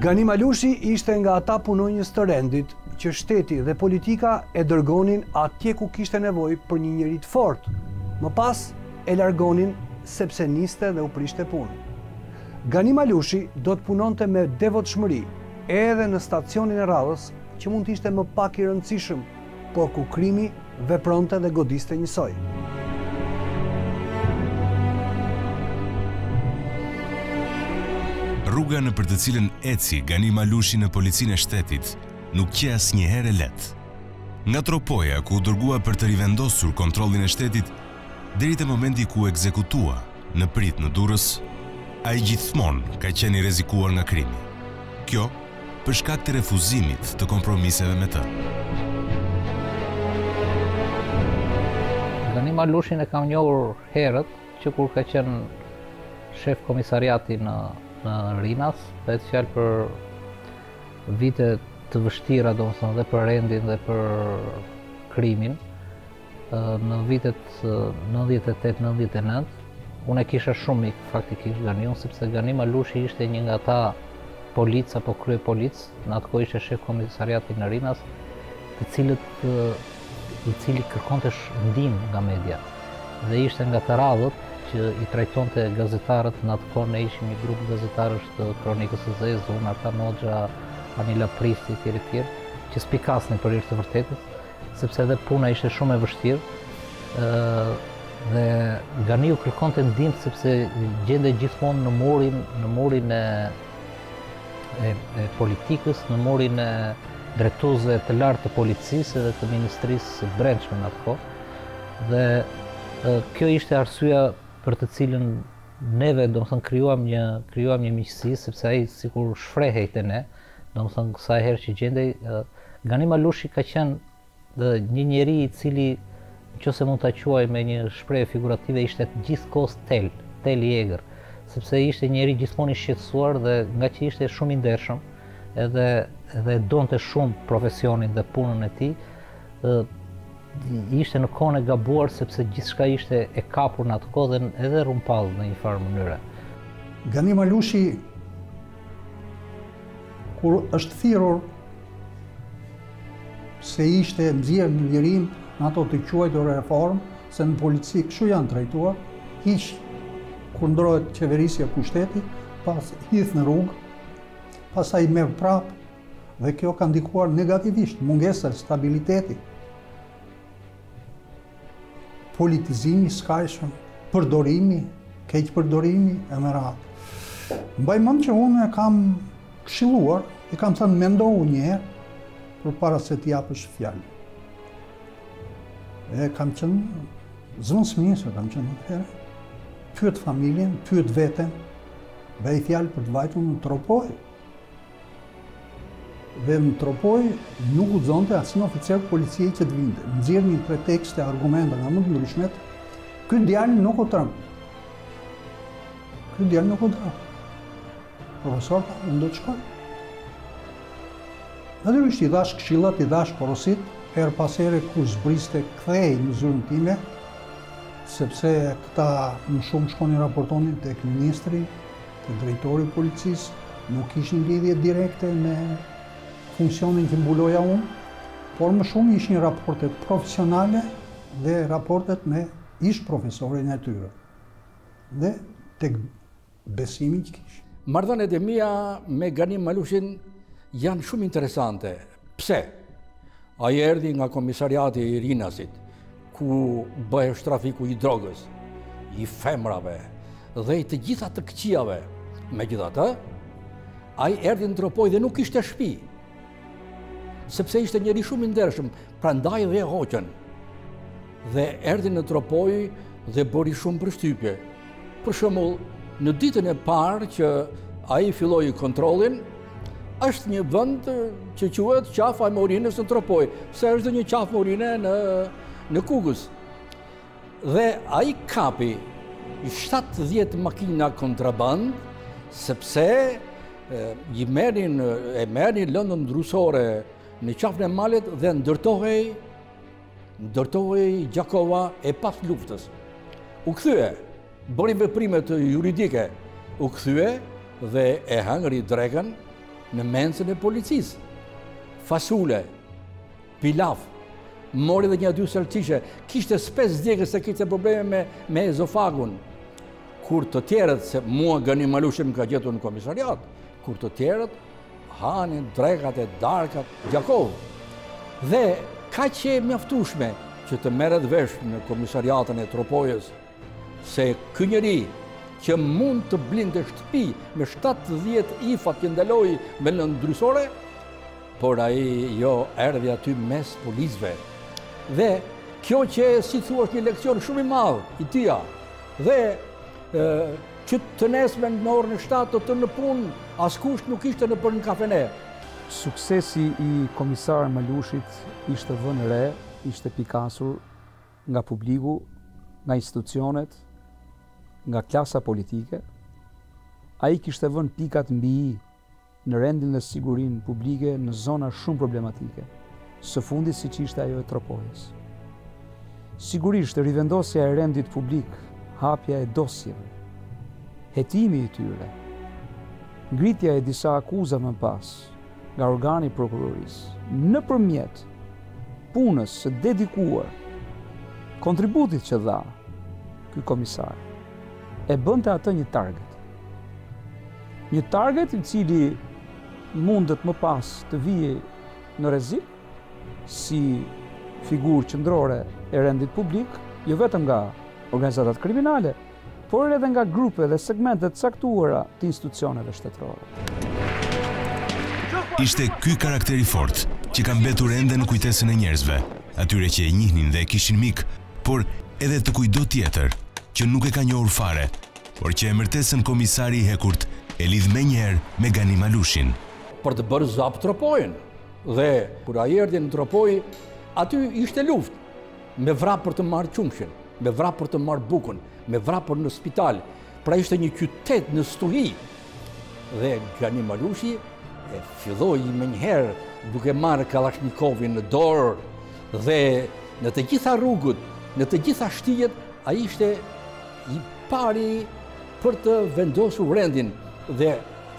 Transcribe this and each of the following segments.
Gani Malushi ishte nga ata punonjës të rendit që shteti dhe politika e dërgonin atje ku kishte nevojë për një njeri të fortë, më pas e largonin sepse niste dhe u prishte punë. Gani Malushi do të punonte me devotshmëri edhe në stacionin e radhës që mund të ishte më pak i rëndësishëm por ku krimi vepronte dhe godiste njësoj. Rruga nëpër të cilën eci Gani Malushi në Policinë e Shtetit nuk qe asnjëherë e lehtë. Nga Tropoja ku u dërgua për të rivendosur kontrollin e shtetit deri te momenti ku u ekzekutua në pritë në Durrës, ai gjithmonë ka qenë i rrezikuar nga krimi. Kjo për shkak të refuzimit të kompromiseve me të. Gani Malushin e kam njohur herët që kur ka qenë shef komisariati në në Rinas, dhe bëhet fjalë për vite të vështira, domethënë, dhe për rendin dhe për krimin. në vitet 98-99, unë e kisha shumë mik faktikisht Ganiun, sepse Gani Malushi ishte një nga ata policë apo kryepolicë, në atë kohë ishte shef komisariati në Rinas, të cilët i cili kërkonte ndihmë nga media dhe ishte nga të rrallët që i trajtonte gazetarët në atë kohë ne ishim një grup gazetarësh të kronikës së zezë, unë Artan Hoxha, Anila Prifti, e tjerë e tjerë, që spikasnim për hir të vërtetës, Sepse edhe puna ishte shumë e vështirë, dhe Ganiu kërkonte ndihmë sepse gjendej gjithmonë në murin, në murin e, e, e politikës, në murin e drejtuesve të lartë të policisë dhe të ministrisë së brendshme në atë kohë. Dhe e, kjo ishte arsyeja për të cilën neve, domethënë, krijuam një, krijuam një miqësi, sepse ai sikur shfrehej te ne, e, Domethënë sa herë që gjendej Gani Malushi ka qenë dhe një njeri i cili nëse mund ta quaj me një shprehje figurative ishte gjithë kohës tel, tel i egër, sepse ishte njeri gjithmonë i shqetësuar dhe ngaqë ishte shumë i ndershëm edhe, edhe donte shumë profesionin dhe punën e tij, ishte në kohën e gabuar sepse gjithçka ishte e kapur në atë kohë dhe edhe rrumpallë në njëfarë mënyre. Gani Malushi Kur është thirrur se ishte nxjerrë në lirim në atë të quajtur reformë, se në polici kështu janë trajtuar, hiq kur ndrohet qeverisja pushteti, pastaj hidh në rrugë, pastaj merr prapë dhe kjo ka ndikuar negativisht mungesa e stabilitetit. politizimi i skajshëm, përdorimi, keqpërdorimi e me radhë. Mbaj mend që unë e kam këshilluar, i kam thënë mendohu një herë përpara se të japësh fjalë. Se kam qenë zëvendësministër, kam qenë atëherë, pyet familjen, pyet veten, bëhej fjalë për të vajtur në Tropojë. Dhe në Tropojë nuk guxonte asnjë oficer policie që të vinte. Nxjerrnin pretekste, argumente nga më të ndryshmet. Ky djalë nuk u tremb. Ky djalë nuk u tremb. Profesor, unë do të shkoj. Natyrisht i dhashë këshillat, i dhashë porositë, herë pas here kur zbriste kthehej në zyrën time, sepse këta më shumë shkonin raportonin tek ministri, Te drejtori i policisë nuk kishin lidhje direkte me funksionin që mbuloja unë, por më shumë ishin raportet profesionale dhe raportet me ish-profesorin e tyre dhe tek besimi që kishin. Marrëdhëniet e mia me Gani Malushin janë shumë interesante. Pse? Ai erdhi nga komisariati i Rinasit, ku bëhej trafiku i drogës, i femrave dhe i të gjitha të këqijave. Megjithatë, ai erdhi në Tropojë dhe nuk kishte shtëpi. Sepse ishte njeri shumë i ndershëm, prandaj dhe e hoqën. Dhe erdhi në Tropojë dhe bëri shumë përshtypje. Për shembull, në ditën e parë që ai filloi kontrollin, është një vend që quhet Qafa e Morinës në Tropojë, se është dhe një Qafë Morine në në Kukës. Dhe ai kapi 70 makina kontraband, sepse i merrnin e merrnin lëndën drusore në Qafën e Malit dhe ndërtohej Ndërtohej Gjakova e pasluftës. U kthye, bëri veprimet juridike, u kthye dhe e hëngri drekën në mensën e policisë. Fasule, pilaf, mori dhe një dy salçiçe, kishte spes djegës se kishte probleme me, me ezofagun, kur të tjerët se mua Gani Malushi më ka gjetur në komisariat, Kur të tjerët hanin drekat e darkat Gjakovë dhe ka qenë e mjaftueshme që të merret vesh në komisariatin e Tropojës se ky njeri që mund të blinte shtëpi me 70 IFA-t që ndaloi me lëndë drusore, por ai jo, erdhi aty mes policëve. Dhe kjo qe si të thuash një leksion shumë i madh i tija. Dhe Që të nesmen në orën shtatë do të jenë në punë, askush nuk ishte nëpër kafene. Suksesi i komisar Malushit ishte vënë re, ishte pikasur nga publiku, nga institucionet, nga klasa politike. Ai kishte vënë pikat mbi i. në rendin dhe sigurinë publike në zona shumë problematike, së fundit siç ishte ajo e Tropojës. Sigurisht, rivendosja e rendit publik, hapja e dosjeve, hetimi i tyre, ngritja e disa akuzave më pas nga organi i prokurorisë, nëpërmjet punës së dedikuar, kontributit që dha ky komisar, e bënte atë një target. Një target i cili mundej më pas të vihej në rrezik si figurë qendrore e rendit publik, jo vetëm nga organizatat kriminale, por edhe nga grupe dhe segmente të caktuara të institucioneve shtetërore. Ishte ky karakter i fortë që ka mbetur ende në kujtesën e njerëzve, atyre që e njihnin dhe e kishin mik, por edhe të kujtdo tjetër që nuk e ka njohur fare, Por që emërtesën komisari i hekurt e lidh menjëherë me Gani Malushin. Për të bërë zap Tropojën. Dhe kur ai erdhi në Tropojë, aty ishte luftë. Me vrap për të marrë qumëshin, me vrap për të marrë bukën, me vrap për në spital. Pra ishte një qytet në stuhi. Dhe Gani Malushi e filloi menjëherë duke marrë kallashnikovin në dorë dhe në të gjitha rrugët, në të gjitha shtigjet, ai ishte i pari për të vendosur rendin dhe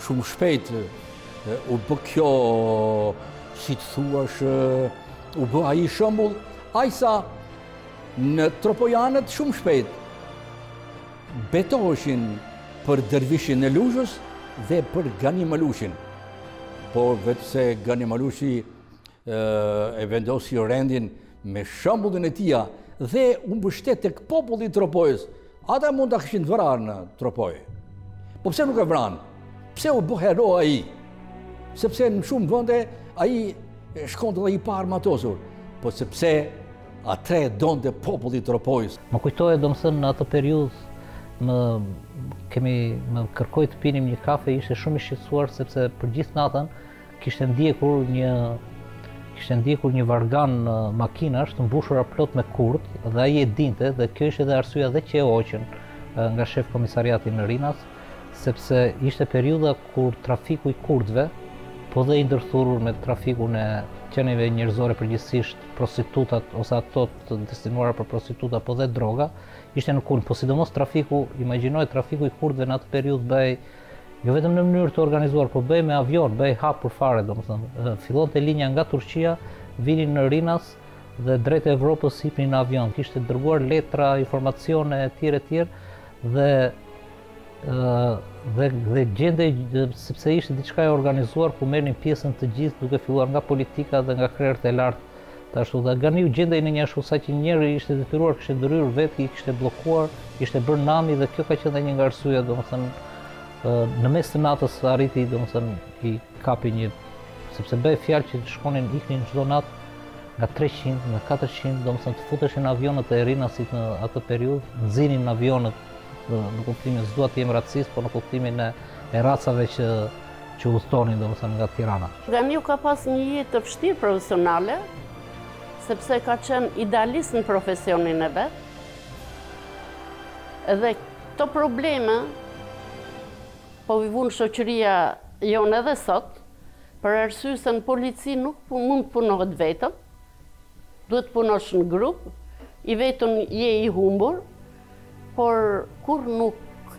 shumë shpejt u bë kjo si të thuash u bë ai shembull ai sa në tropojanët shumë shpejt betoheshin për dervishin e luzhës dhe për gani malushin po vetë se gani malushi e vendosi rendin me shembullin e tij dhe u mbështet tek populli i tropojës, ata mund ta kishin vrarë në tropojë. Po pse nuk e vranë? Pse u bë hero ai? Sepse në shumë vende ai shkonte dhe i paarmatosur, po sepse atë e donte populli i tropojës. Më kujtohet domethënë në atë periudhë më kemi më kërkoi të pinim një kafe ishte shumë i shqetësuar sepse për gjithë natën Kishte ndjekur një kishte ndjekur një vargan makinash të mbushura plot me kurdë dhe ai e dinte dhe kjo ishte edhe arsyeja dhe që e hoqën nga shef komisariati në Rinas, sepse ishte periudha kur trafiku i kurdëve po dhe i ndërthurur me trafikun e qenieve njerëzore përgjithësisht prostitutat ose ato të destinuara për prostituta po dhe droga ishte në kulm, po sidomos trafiku, imagjino trafiku i kurdëve në atë periudhë bëhej jo vetëm në mënyrë të organizuar, po bëhej me avion, bëhej hapur fare, domethënë, fillonte linja nga Turqia, vinin në Rinas dhe drejt Evropës hipnin në avion. Kishte dërguar letra, informacione etj etj dhe dhe dhe gjendej sepse ishte diçka e organizuar ku merrnin pjesën të gjithë duke filluar nga politika dhe nga krerët e lartë Të ashtu dhe Ganiu gjendej në një ashtu sa që një herë ishte detyruar kishte ndërhyrë vetë i kishte bllokuar ishte bërë nami dhe kjo ka qenë dhe një nga arsyet domethënë në mes të natës arriti domethënë i kapi një sepse bëhej fjalë që të shkonin iknin çdo natë nga 300, nga 400, domethënë të futeshin në avionët e Rinasit në atë periudhë, nxinin avionët në kuptimin, s'dua të jem racist, por në kuptimin e, e racave që që udhëtonin domethënë nga Tirana. Ganiu ka pas një jetë të vështirë profesionale, sepse ka qenë idealist në profesionin e vet. Edhe këto probleme po i vuan shoqëria jonë edhe sot, për arsye se në polici nuk mund të punohet vetëm, duhet të punosh në grup, i vetëm je i humbur, Por kurrë nuk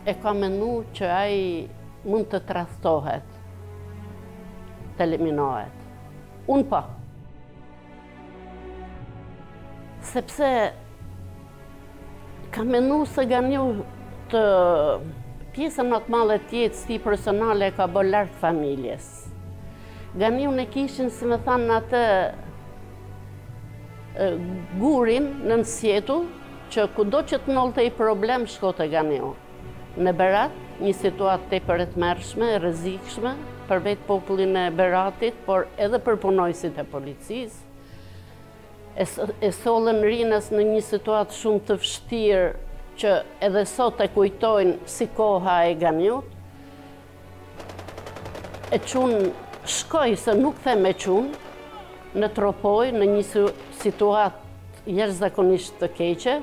e kam mendu që ai mund të tradhtohet, të eliminohet. Unë po. Sepse kam mendu se Ganiu pjesën më të madhe të jetës tij personale e ka bo larg familjes. Ganiun e kishin, si me thanë, atë gurin nën sqetull, Që kudo që të ndodhte problem shko te Ganiu. Në Berat, një situatë tepër e tmerrshme, e rrezikshme për vetë popullin e Beratit, por edhe për punonjësit e policisë. E sollën në Rinas në një situatë shumë të vështirë që edhe sot e kujtojnë si koha e Ganiut. E çun Shkodër se nuk them e çun në Tropojë në një situatë jashtëzakonisht të keqe,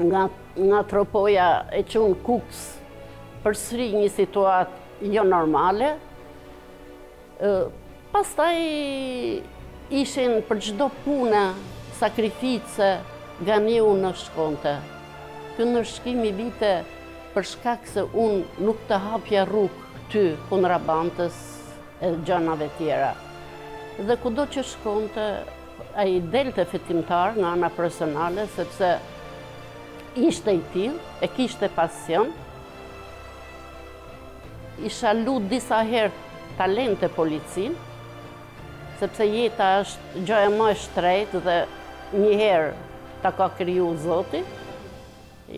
nga Tropoja e çun Kukës përsëri një situatë jo normale, Pastaj ishin për çdo punë, sakrifice, Ganiu në shkonte. Kundërshtimi vinte për shkak se unë nuk të hapja rrugë këtu kontrabandës e gjanave tjera. Dhe kudo që shkonte, ai delte fitimtar nga ana personale, sepse ishte i tillë, e kishte pasion, I jam lut disa herë ta lente policinë, sepse jeta është gjaja ma e shtrejtë dhe një herë ta ka kriju Zoti,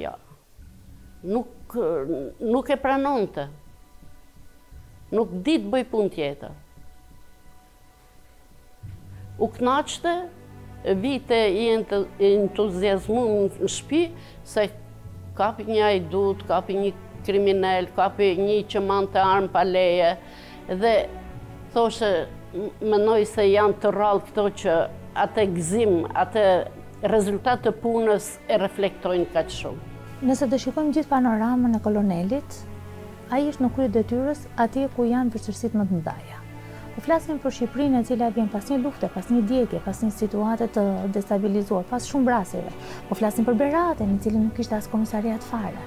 jo. Nuk, nuk e pranonte. Nuk di të bëj punë tjetër. U kënaqte, vinte i entuziazmum në shpi, se kapi një hajdut, kapi një kriminel, kapi një që mante armë pa leje, dhe thoshe, mënoj se janë të rrallë këto që ate gëzim, ate rezultat të punës e reflektojnë kaq shumë. Nëse do shikojmë gjithë panoramën e kolonelit, Ai është në krye të detyrës atje ku janë vështirësitë më të mëdha. Po flasim për Shqipërinë e cila vjen pas një lufte, pas një djegie, pas një situate të destabilizuar, pas shumë vrasjeve. Po flasim për Beratin, i cili nuk kishte as komisariat fare.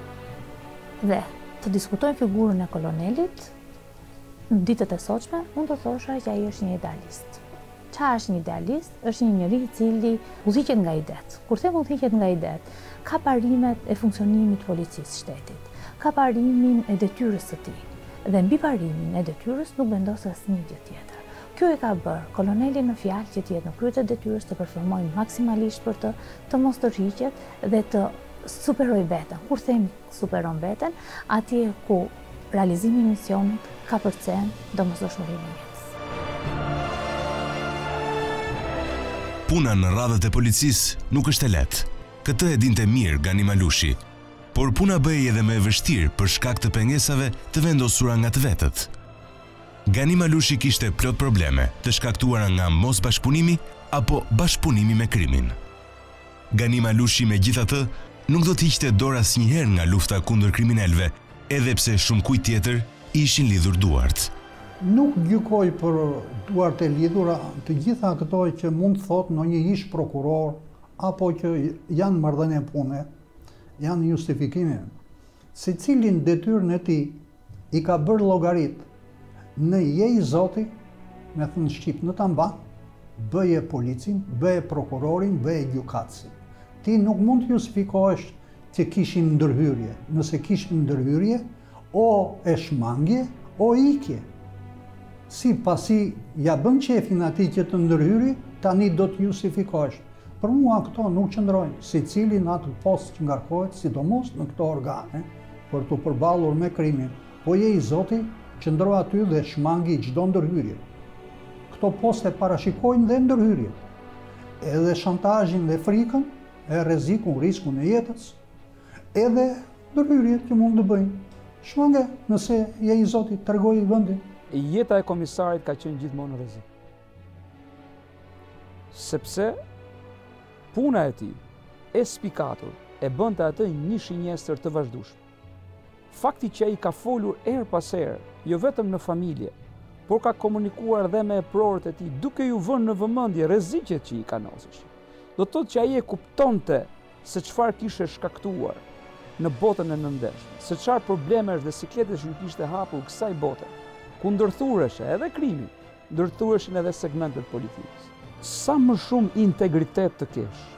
Dhe të diskutojmë figurën e kolonelit në ditët e sotshme, unë do thosha që ai është një idealist. Çfarë është një idealist? Është një njeri i cili udhëhiqet nga idetë. Kur them udhëhiqet nga idetë, ka parimet e funksionimit të policisë shtetit, ka parimin e detyrës së tij dhe mbi parimin e detyrës nuk vendos asnjë gjë tjetër. Kjo e ka bërë kolonelin në fjalë që të jetë në krye të detyrës, të performojë maksimalisht për të, të mos tërhiqet dhe të superojë veten. Kur themi superon veten, atje ku Realizimi i misionit kapërcen domosdoshmërinë e jetës. Puna në radhët e policisë nuk është e lehtë. Këtë e dinte mirë Gani Malushi. Por puna bëhej edhe më e vështirë për shkak të pengesave të vendosura nga të vetët. Gani Malushi kishte plot probleme të shkaktuara nga mosbashkëpunimi apo bashkëpunimi me krimin. Gani Malushi megjithatë nuk do të hiqte dorë asnjëherë nga lufta kundër kriminelëve, edhe pse shumë kujt tjetër i ishin lidhur duart. Nuk gjykoj për duart e lidhura të gjitha këto që mund të thotë ndonjë ish prokuror apo që janë marrëdhënie pune, janë justifikime. Secili në detyrën e tij. I ka bërë llogaritë në je i zoti, me thënë shqip në ta mban, bëje policin, bëje prokurorin, bëje gjykatësin. Ti nuk mund të justifikohesh që kishim ndërhyrje. Nëse kishim ndërhyrje, o e shmangje, o ikje. Si pasi ia bën qejfin atij që të ndërhyri, tani do të justifikohesh. Për mua këto nuk qëndrojnë, secili në atë post që ngarkohet, sidomos në këto organe, Për t'u përballur me krimin, po je i zoti, qëndro aty dhe shmangi çdo ndërhyrje. Këto poste parashikojnë dhe ndërhyrjet, edhe shantazhin dhe frikën, e rrezikun, riskun e jetës, edhe ndërhyrjet që mund të bëjnë. Shmange, nëse je i zoti, tregoji vendin. Jeta e komisarit ka qenë gjithmonë në rrezik. Sepse puna e tij e spikatur e bënte atë një shinjestër të vazhdueshme. Fakti që ai ka folur herë pas herë, jo vetëm në familje, por ka komunikuar dhe me eprorët e tij, duke ju vënë në vëmendje rreziqet që i kanoseshin. Do të thotë që ai e kuptonte se çfarë kishte shkaktuar në botën e nëndheshme, se çfarë problemesh dhe sikletesh ju kishte hapur kësaj bote, ku ndërthureshin edhe krimi, Ndërthureshin edhe segmente të politikës. Sa më shumë integritet të kesh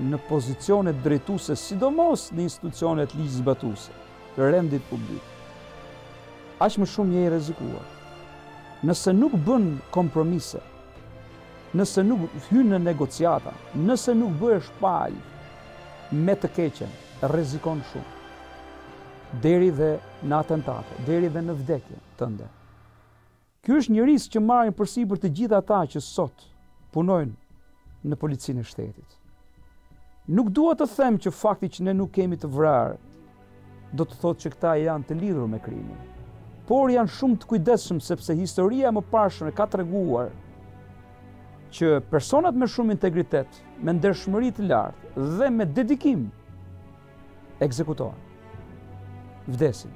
në pozicionet drejtuese, sidomos në institucionet ligjzbatuese të rendit publik, aq më shumë je i rrezikuar. Nëse nuk bën kompromise, nëse nuk hyn në negociata, nëse nuk bëhesh palë me të keqen, rrezikon shumë. Deri dhe në atentate, deri dhe në vdekjen tënde. Ky është një risk që marrin përsipër të gjithë ata që sot punojnë në Policinë e Shtetit. Nuk dua të them që fakti që ne nuk kemi të vrarë do të thotë që këta janë të lidhur me krimin. Por janë shumë të kujdesshëm sepse historia e mëparshme ka treguar që personat me shumë integritet, me ndershmëri të lartë dhe me dedikim Ekzekutohen. Vdesin.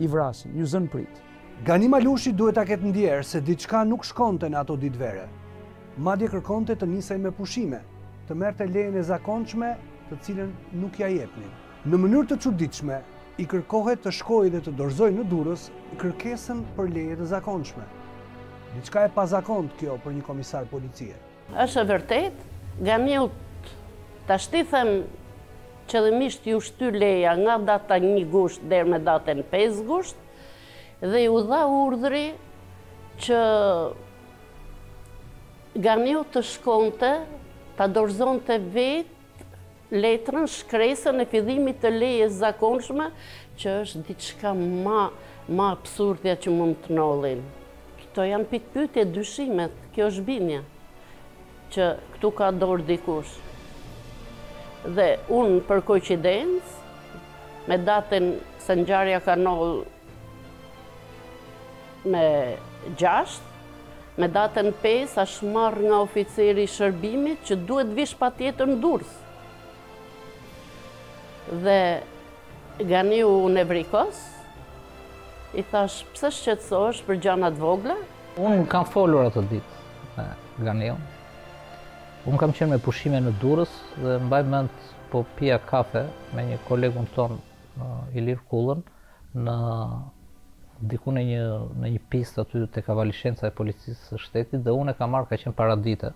I vrasin. Ju zënë pritë. Gani Malushi duhet ta ketë ndjerë se diçka nuk shkonte në ato ditë vere. Madje kërkonte të nisej me pushime, të merrte lejen e zakonshme të cilën nuk ia jepnin. Në mënyrë të çuditshme, i kërkohet të shkojë dhe të dorëzojë në Durrës kërkesën për leje të zakonshme. Diçka e pazakontë kjo për një komisar policie. Është e vërtetë, Ganiut, tashti them qëllimisht iu shty leja nga data një gusht der me datën pesë gusht dhe iu dha urdhri që Ganiu të shkonte ta dorëzonte vetë letrën, shkresën e fillimit të lejes së zakonshme, që është diçka ma, ma absurdja që mund të nollte. Këto janë pikëpyetje, dyshimet, kjo është bindja, që këtu ka dorë dikush. Dhe unë për koincidencë, me datën se ngjarja ka nollë Me gjashtë, me datën pesë është marrë nga oficeri i shërbimit që duhet të vish patjetër në Durrës. Dhe Ganiu u nevrikos, i thash, pse shqetësohesh për gjana t'vogla? Unë kam folur atë ditë me Ganiun. Unë kam qenë me pushime në Durrës dhe mbaj mend po pija kafe me një kolegun ton Ilir Kullën në diku në një në një pistë aty te kavalishenca e policisë së shtetit dhe unë e kam marrë ka qenë paradite.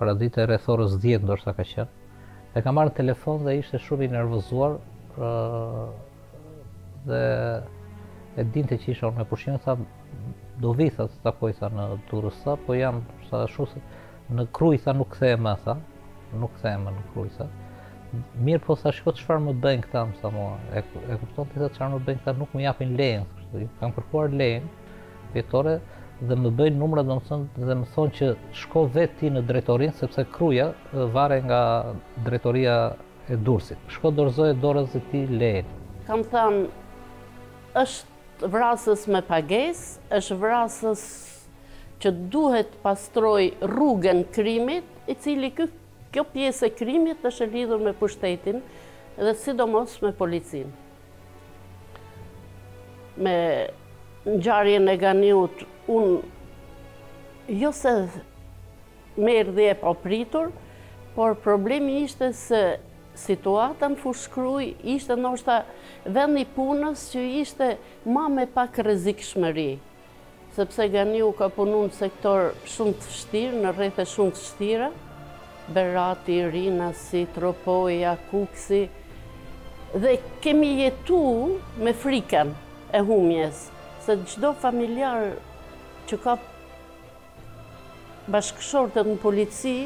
Paradite rreth orës 10 ndoshta ka qenë. E kam marrë në telefon dhe ishte shumë i nervozuar ë dhe e dinte që isha unë me pushim tha do vi tha të takoj tha në Durrës tha po jam tha shumë Në Krujë tha nuk kthehem më, tha. Nuk kthehem më në Krujë tha. Mirë po tha, shiko çfarë më bëjnë këta, më tha mua. E, e kupton ti tha çfarë më bëjnë këta, nuk më japin lejen, kështu. Kam kërkuar lejen vjetore dhe më bëjnë numra domethënë dhe më thonë që shko vetë ti në drejtori sepse Kruja varet nga drejtoria e Durrësit. Shko dorëzoje dorazi ti lejen. Kam thënë është Vrasës me pagesë, është vrasës që duhet të pastrojë rrugën krimit, i cili ky, kjo pjesë e krimit është e lidhur me pushtetin dhe sidomos me policinë. Me ngjarjen e Ganiut, unë jo se më erdhi e papritur, por problemi ishte se Situata në Fushë-Krujë ishte ndoshta vendi i punës që ishte ma me pak rrezikshmëri, sepse Ganiu ka punu në sektor shumë të vështirë, në rrethe shumë të vështira, Berati, Rinasi, Tropoja, Kukësi, dhe kemi jetu me frikën e humjes, se çdo familjar që ka. Bashkëshortët në polici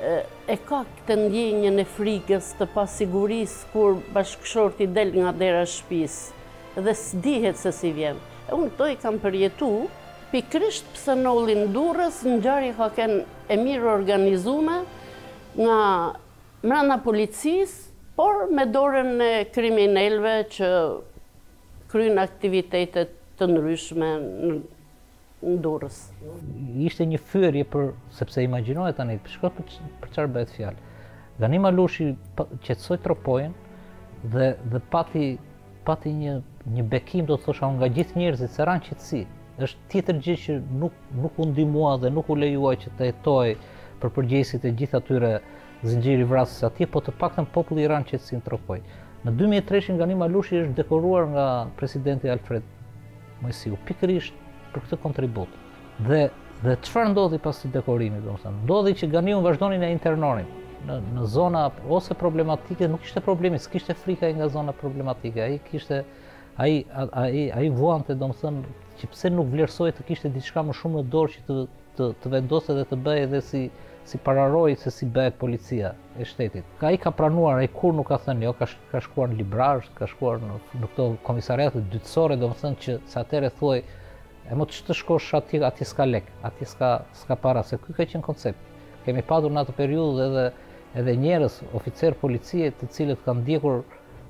e ka këtë ndjenjën e frikës, të pasigurisë kur bashkëshorti del nga dera e shpisë dhe s'dihet se si vjen. E unë këto i kam përjetu, pikërisht pse nolli në Durrës ngjarja ka ken e mirëorganizume nga mrena policisë, por me dorën e kriminelëve që kryejnë aktivitete të ndryshme në në Durrës. Ishte një fyerje për sepse imagjinoje tani, shiko për, për çfarë bëhet fjalë. Gani Malushi qetësoi Tropojën dhe dhe pati pati një një bekim do të thosha nga gjithë njerëzit se ranë në qetësi. Është tjetër gjë që nuk nuk u ndihmua dhe nuk u lejua që të hetojë për përgjegjësit e gjithë atij zinxhiri vrasës atje, po të paktën populli ra në qetësi në Tropojë. Në 2003 Gani Malushi është dekoruar nga presidenti Alfred Moisiu pikërisht për këtë kontribut. Dhe dhe çfarë ndodhi pas dekorimit, domethënë, ndodhi që Ganiun vazhdonin ta internonin në në zona ose problematike, nuk ishte problemi, s'kishte frikë ai nga zona problematike. Ai kishte ai ai ai vuante domethënë që pse nuk vlerësohej të kishte diçka më shumë në dorë që të të, të vendoste dhe të bëhej edhe si si pararojë se si bëhet policia. e shtetit. Ka i ka pranuar, ai kurrë nuk ka thënë jo, ka, ka shkuar në Librazhd, ka shkuar në, në këto komisariate dytësore, domethënë që se atëherë thuhej, më të që të shkosh aty, aty s'ka lek, aty s'ka, s'ka para, se ky ka qenë koncept. Kemi patur në atë periudhë edhe, edhe njerëz, oficerë policie, të cilët kanë ndjekur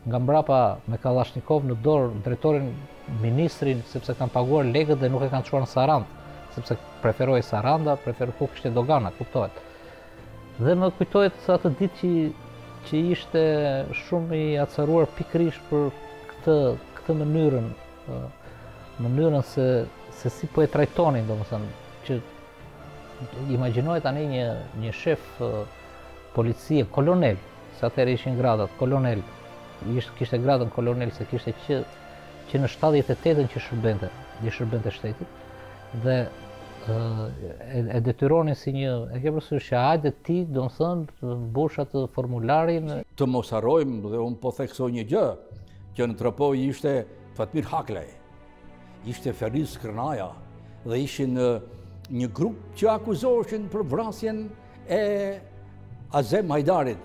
nga mbrapa me Kalashnikov në dorë drejtorin ministrin, sepse kanë paguar lekët dhe nuk e kanë çuar në Sarandë, sepse preferohej Saranda, preferohej ku kishte dogana, kuptohet. Dhe më kujtohet se atë ditë që, që ishte shumë i acaruar pikërisht për këtë, këtë mënyrën, mënyrën se, se si po e trajtonin, domethënë, që imagjinoje tani një, një shef policie, kolonel, se atëherë ishin gradat, kolonel, ishte, kishte gradën kolonel, se kishte që, që në 78-ën që shërbente, i shërbente shtetit, dhe e detyronin si një, e ke parasysh që hajde ti, domethënë, mbushe atë formularin. Të mos harrojmë dhe unë po theksoj një gjë, që në Tropojë ishte Fatmir Haklaj, ishte Feriz Kërnaja dhe ishin një grup që akuzoheshin për vrasjen e Azem Hajdarit.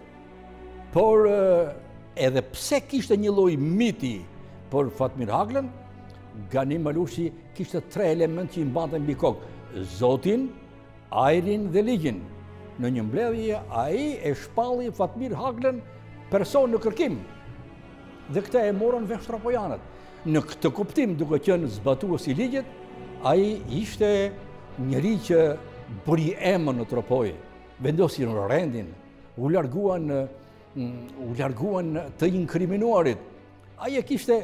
Por edhe pse kishte një lloj miti për Fatmir Haklajn, Gani Malushi kishte tre elementë që i mbante mbi kokë. Zotin, ajrin dhe ligjin. Në një mbledhje, ai e shpalli Fatmir Haklajn person në kërkim. Dhe këtë e morën vesh tropojanët. Në këtë kuptim, duke qenë zbatues i ligjit, ai ishte njeri që bëri emër në Tropojë, vendosi rendin, u larguan në mm, u larguan të inkriminuarit. Ai e kishte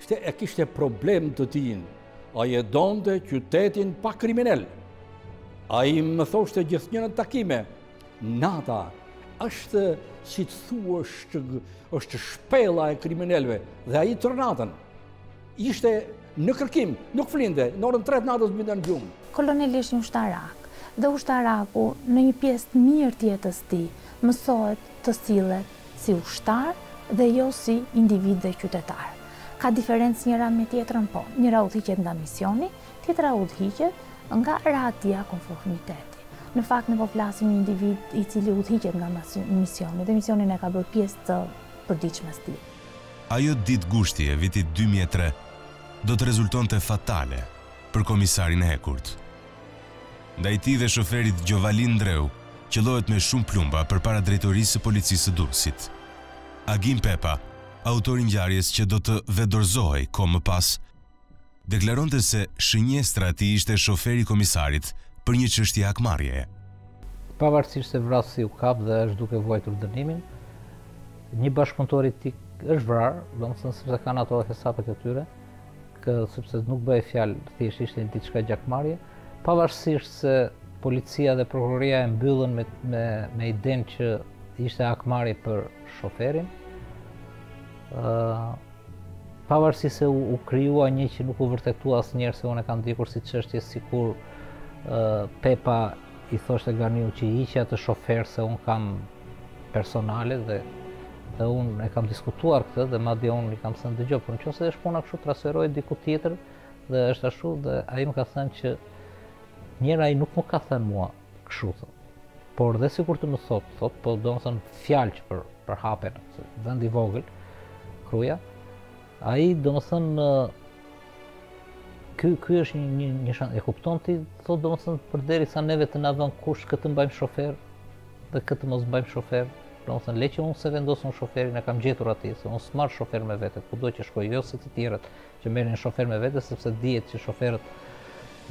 ishte e kishte problem të tijin. Ai e donte qytetin pa kriminelë. Ai më thoshte gjithnjë në takime, Nata është si të thua është, është shpela e kriminelëve dhe ai tërë natën ishte në kërkim, nuk flinde, në orën tret natës binte në gjumë. Kolonel ishte ushtarak dhe ushtaraku në një pjesë të mirë të jetës tij mësohet të sillet si ushtar dhe jo si individ dhe qytetar. Ka diferencë njëra me tjetrën po, njëra udhëhiqet nga misioni, Tjetra udhëhiqet nga rahatia e konformitetit. Në fakt ne po flasim një individ i cili udhëhiqet nga misioni dhe misionin e ka bërë pjesë të përditshmes së tij. Ajo ditë gushti e vitit dy mijë e tre do të rezultonte fatale për komisarin e hekurt. Ndaj tij dhe shoferit Gjovalin Ndreu qëllohet me shumë plumba përpara Drejtorisë së Policisë së Durrësit. Agim Pepa, autor i ngjarjes që do të vetëdorëzohej kohë më pas, deklaronte se shënjestra e tij ishte shoferi i komisarit për një çështje hakmarrjeje. Pavarësisht se vrasësi u kap dhe është duke vuajtur dënimin, një bashkëpunëtor i tij është vrarë, domethënë sepse kanë ato hesapet e tyre, sepse nuk bëhej fjalë, thjesht ishte diçka gjakmarrje, pavarësisht se policia dhe prokuroria e mbyllën me me me idenë që ishte hakmarrje për shoferin. ë uh, Pavarësisht se u, u krijua një që nuk u vërtetua asnjëherë se unë e kam ndjekur si çështje sikur Pepa i thoshte Ganiut që hiqe atë shofer se unë kam personale dhe dhe unë e kam diskutuar këtë dhe madje unë i kam thënë dëgjo, por në qoftë se është puna kështu transferoje diku tjetër dhe është ashtu dhe ai më ka thënë që njëra ai nuk më ka thënë mua, Kështu thotë. Por dhe sikur të më thotë, thotë, po domethënë fjalë që për, për hapen, vend i vogël, Kruja, ai domethënë ky ky është një një një shan e kupton ti thotë domethënë përderisa neve të na vën kush këtë mbajmë shofer dhe këtë mos mbajmë shofer domethënë le që unë s'e vendos unë shoferin e kam gjetur aty se unë s'marr shofer me vete kudo që shkoj jo si të tjerët që merrnin shofer me vete, sepse dihet që shoferët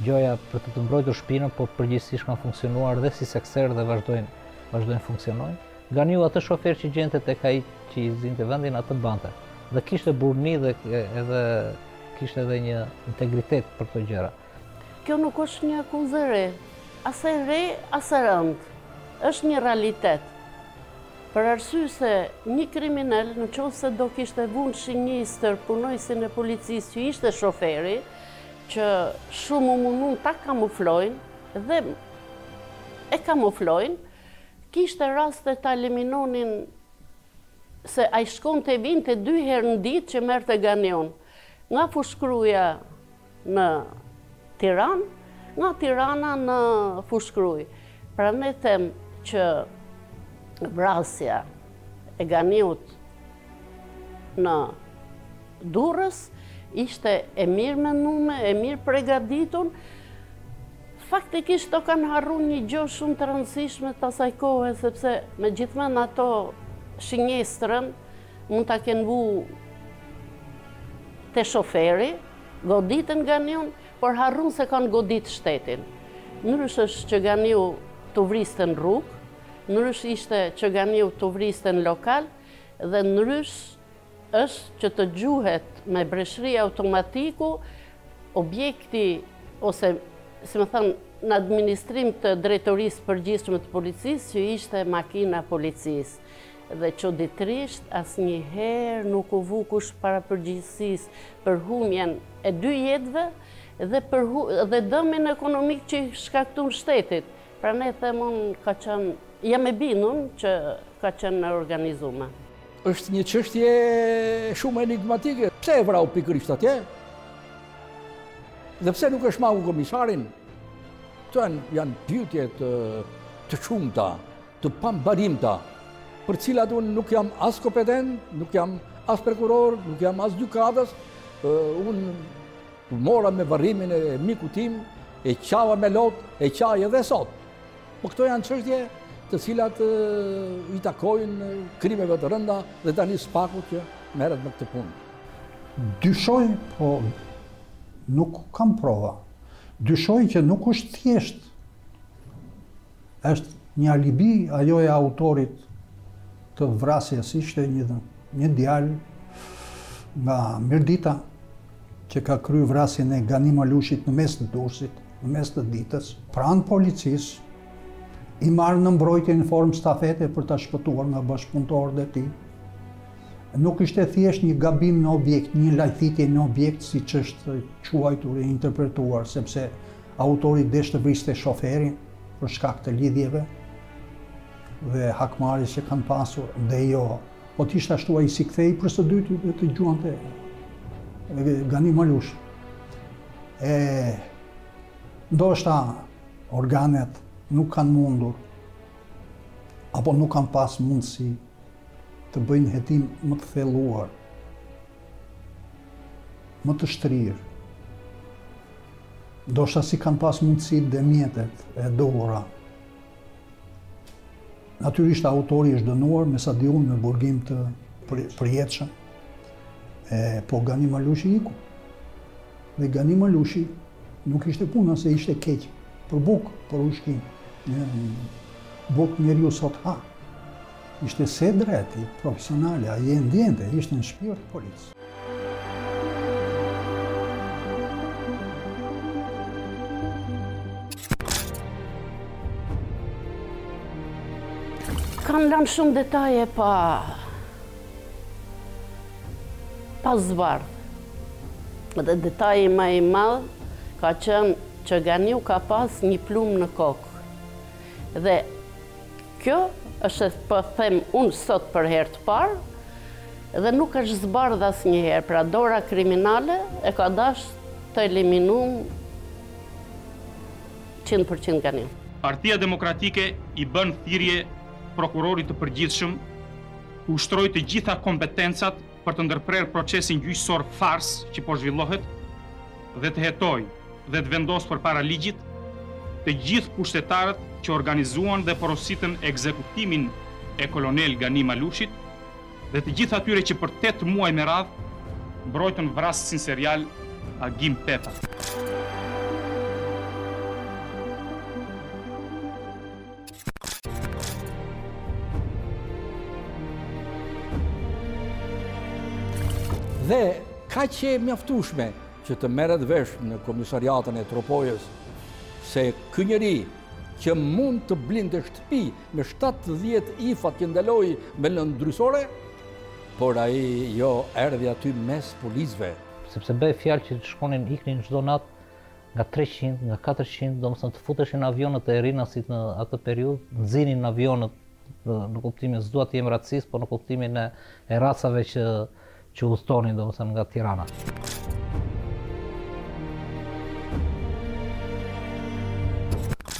gjoja për të të mbrojtur shpinën, po përgjithësisht kanë funksionuar dhe si sekserë dhe vazhdojnë, vazhdojnë funksionojnë. Ganiu atë shofer që gjente tek ai që i zinte vendin atë mbante. Dhe kishte burrni dhe edhe kishte edhe një integritet për këto gjëra. Kjo nuk është një akuzë e re, as e re, as e rëndë. Është një realitet. Për arsye se një kriminel, në qoftë se do kishte vunë shënjestër punonjësin e policisë që ishte shoferi, që shumë u munduan ta kamuflojnë dhe e kamuflojnë, kishte raste ta eliminonin se ai shkonte e vinte dy herë në ditë që merrte Ganiun nga Fushë-Kruja, në Tiranë, nga Tirana në Fushë-Krujë. Prandaj them që vrasja e Ganiut në Durrës ishte e mirëmendume, e mirëpregaditun, faktikisht do kanë harru një gjë shumë të rëndësishme të asaj kohe, sepse me gjithmend ato shënjestrën mund ta kenë vu te shoferi, Goditën Ganiun, por harrun se kanë godit shtetin. Ndrysh është që Ganiu tu vriste në rrugë, ndrysh ishte që Ganiu tu vriste në lokal dhe ndrysh është që të gjuhet me breshri automatiku objekti ose si me thënë në administrim të drejtorisë përgjithshme të policisë që ishte makina e policisë. Dhe çuditërisht asnjëherë nuk u vu kush para përgjegjësisë për humbjen e dy jetëve dhe për dhe dëmin ekonomik që i shkaktun shtetit. Prandaj them unë ka qenë, jam e bindun që ka qenë e organizume. Është një çështje shumë enigmatike. Pse e vrau pikërisht atje? Dhe pse nuk e shmangu komisarin? Këto janë pyetje të shumta. të pambarimta, për të cilat unë nuk jam as kompetent, nuk jam as prokuror, nuk jam as gjykatës, unë u mora me varrimin e mikut tim, e qava me lot, e qaj edhe sot. Po këto janë çështje të cilat i takojnë krimeve të rënda dhe tani SPAK-ut që merret me këtë punë. Dyshoj, po nuk kam prova. Dyshoj që nuk është thjesht Është një alibi ajo e autorit të vrasjes ishte një një djalë nga Mirdita që ka kryer vrasjen e Gani Malushit në mes të Durrësit, në mes të ditës, pranë policisë i marrë në mbrojtje në formë stafete për ta shpëtuar nga bashkëpunëtorët e tij. Nuk ishte thjesht një gabim në objekt, një lajthitje në objekt, siç është quajtur e interpretuar, sepse Autori desh të vriste shoferin për shkak të lidhjeve dhe hakmarrjes që kanë pasur dhe jo. Po të ishte ashtu ai s'u kthente për së dyti dhe të gjuante Gani Malushin. Ndoshta organet nuk kanë mundur apo nuk kanë pas mundësi të bëjnë hetim më të thelluar më të shtrirë, ndoshta s'i kanë pas mundësitë dhe mjetet e duhura. Natyrisht autori është dënuar me sa di unë në burgim të përjetshëm. E po Gani Malushi iku. Dhe Gani Malushi nuk ishte puna se ishte keq për bukë, për ushqim. Një bukë njeriu sot ha. Ishte sedër, profesionale, ai e ndjente, ishte në shpirt polic. Kanë lanë shumë detaje pa... pa zbardh. Dhe detaji ma i madhë ka qënë që Ganiu ka pas një plumb në kokë. Dhe kjo është, po them unë sot për herë të parë, dhe nuk është zbardh asnjëherë, pra dora kriminale e ka dasht eliminim qind për qind Ganin. Partia Demokratike i bën thirrje Prokurorit të Përgjithshëm të ushtrojë të gjitha kompetencat për të ndërprerë procesin gjyqësor farsë që po zhvillohet dhe të hetojë dhe të vendosë përpara ligjit të gjithë pushtetarët që organizuan dhe porositën ekzekutimin e kolonel Gani Malushit dhe të gjithë atyre që për tetë muaj me radhë mbrojtën vrasësin serial Agim Pepa. Dhe ka qenë e mjaftueshme që të merret vesh në komisariatin e Tropojës se ky njeri që mund të blinte shtëpi me 70 IFA-t që ndaloi me lëndë drusore, por ai jo, erdhi aty mes policëve. Sepse bëhej fjalë që të shkonin iknin çdo natë nga treqind, nga katërqind, domethënë të futeshin avionët e Rinasit në atë periudhë, nxinin avionët në kuptimin s'dua të jem racist, por në kuptimin e, e racave që që udhëtonin domethënë nga Tirana.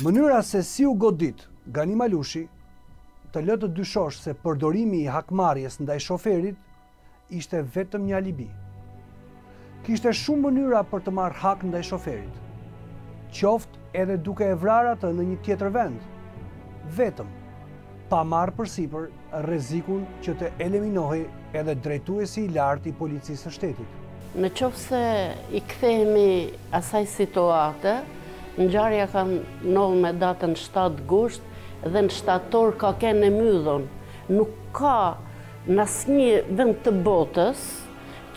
Mënyra se si u godit Gani Malushi të lë të dyshosh se përdorimi i hakmarrjes ndaj shoferit ishte vetëm një alibi. Kishte shumë mënyra për të marrë hak ndaj shoferit. Qoftë edhe duke e vrarë atë në një tjetër vend. Vetëm, pa marrë përsipër rrezikun që të eleminohej edhe drejtuesi i lartë i Policisë së Shtetit. Në qoftë se i kthehemi asaj situate, ngjarja ka ndodhur me datën shtatë gusht dhe në shtatë orë ka kenë e mbyllun. Nuk ka Në asnjë vend të botës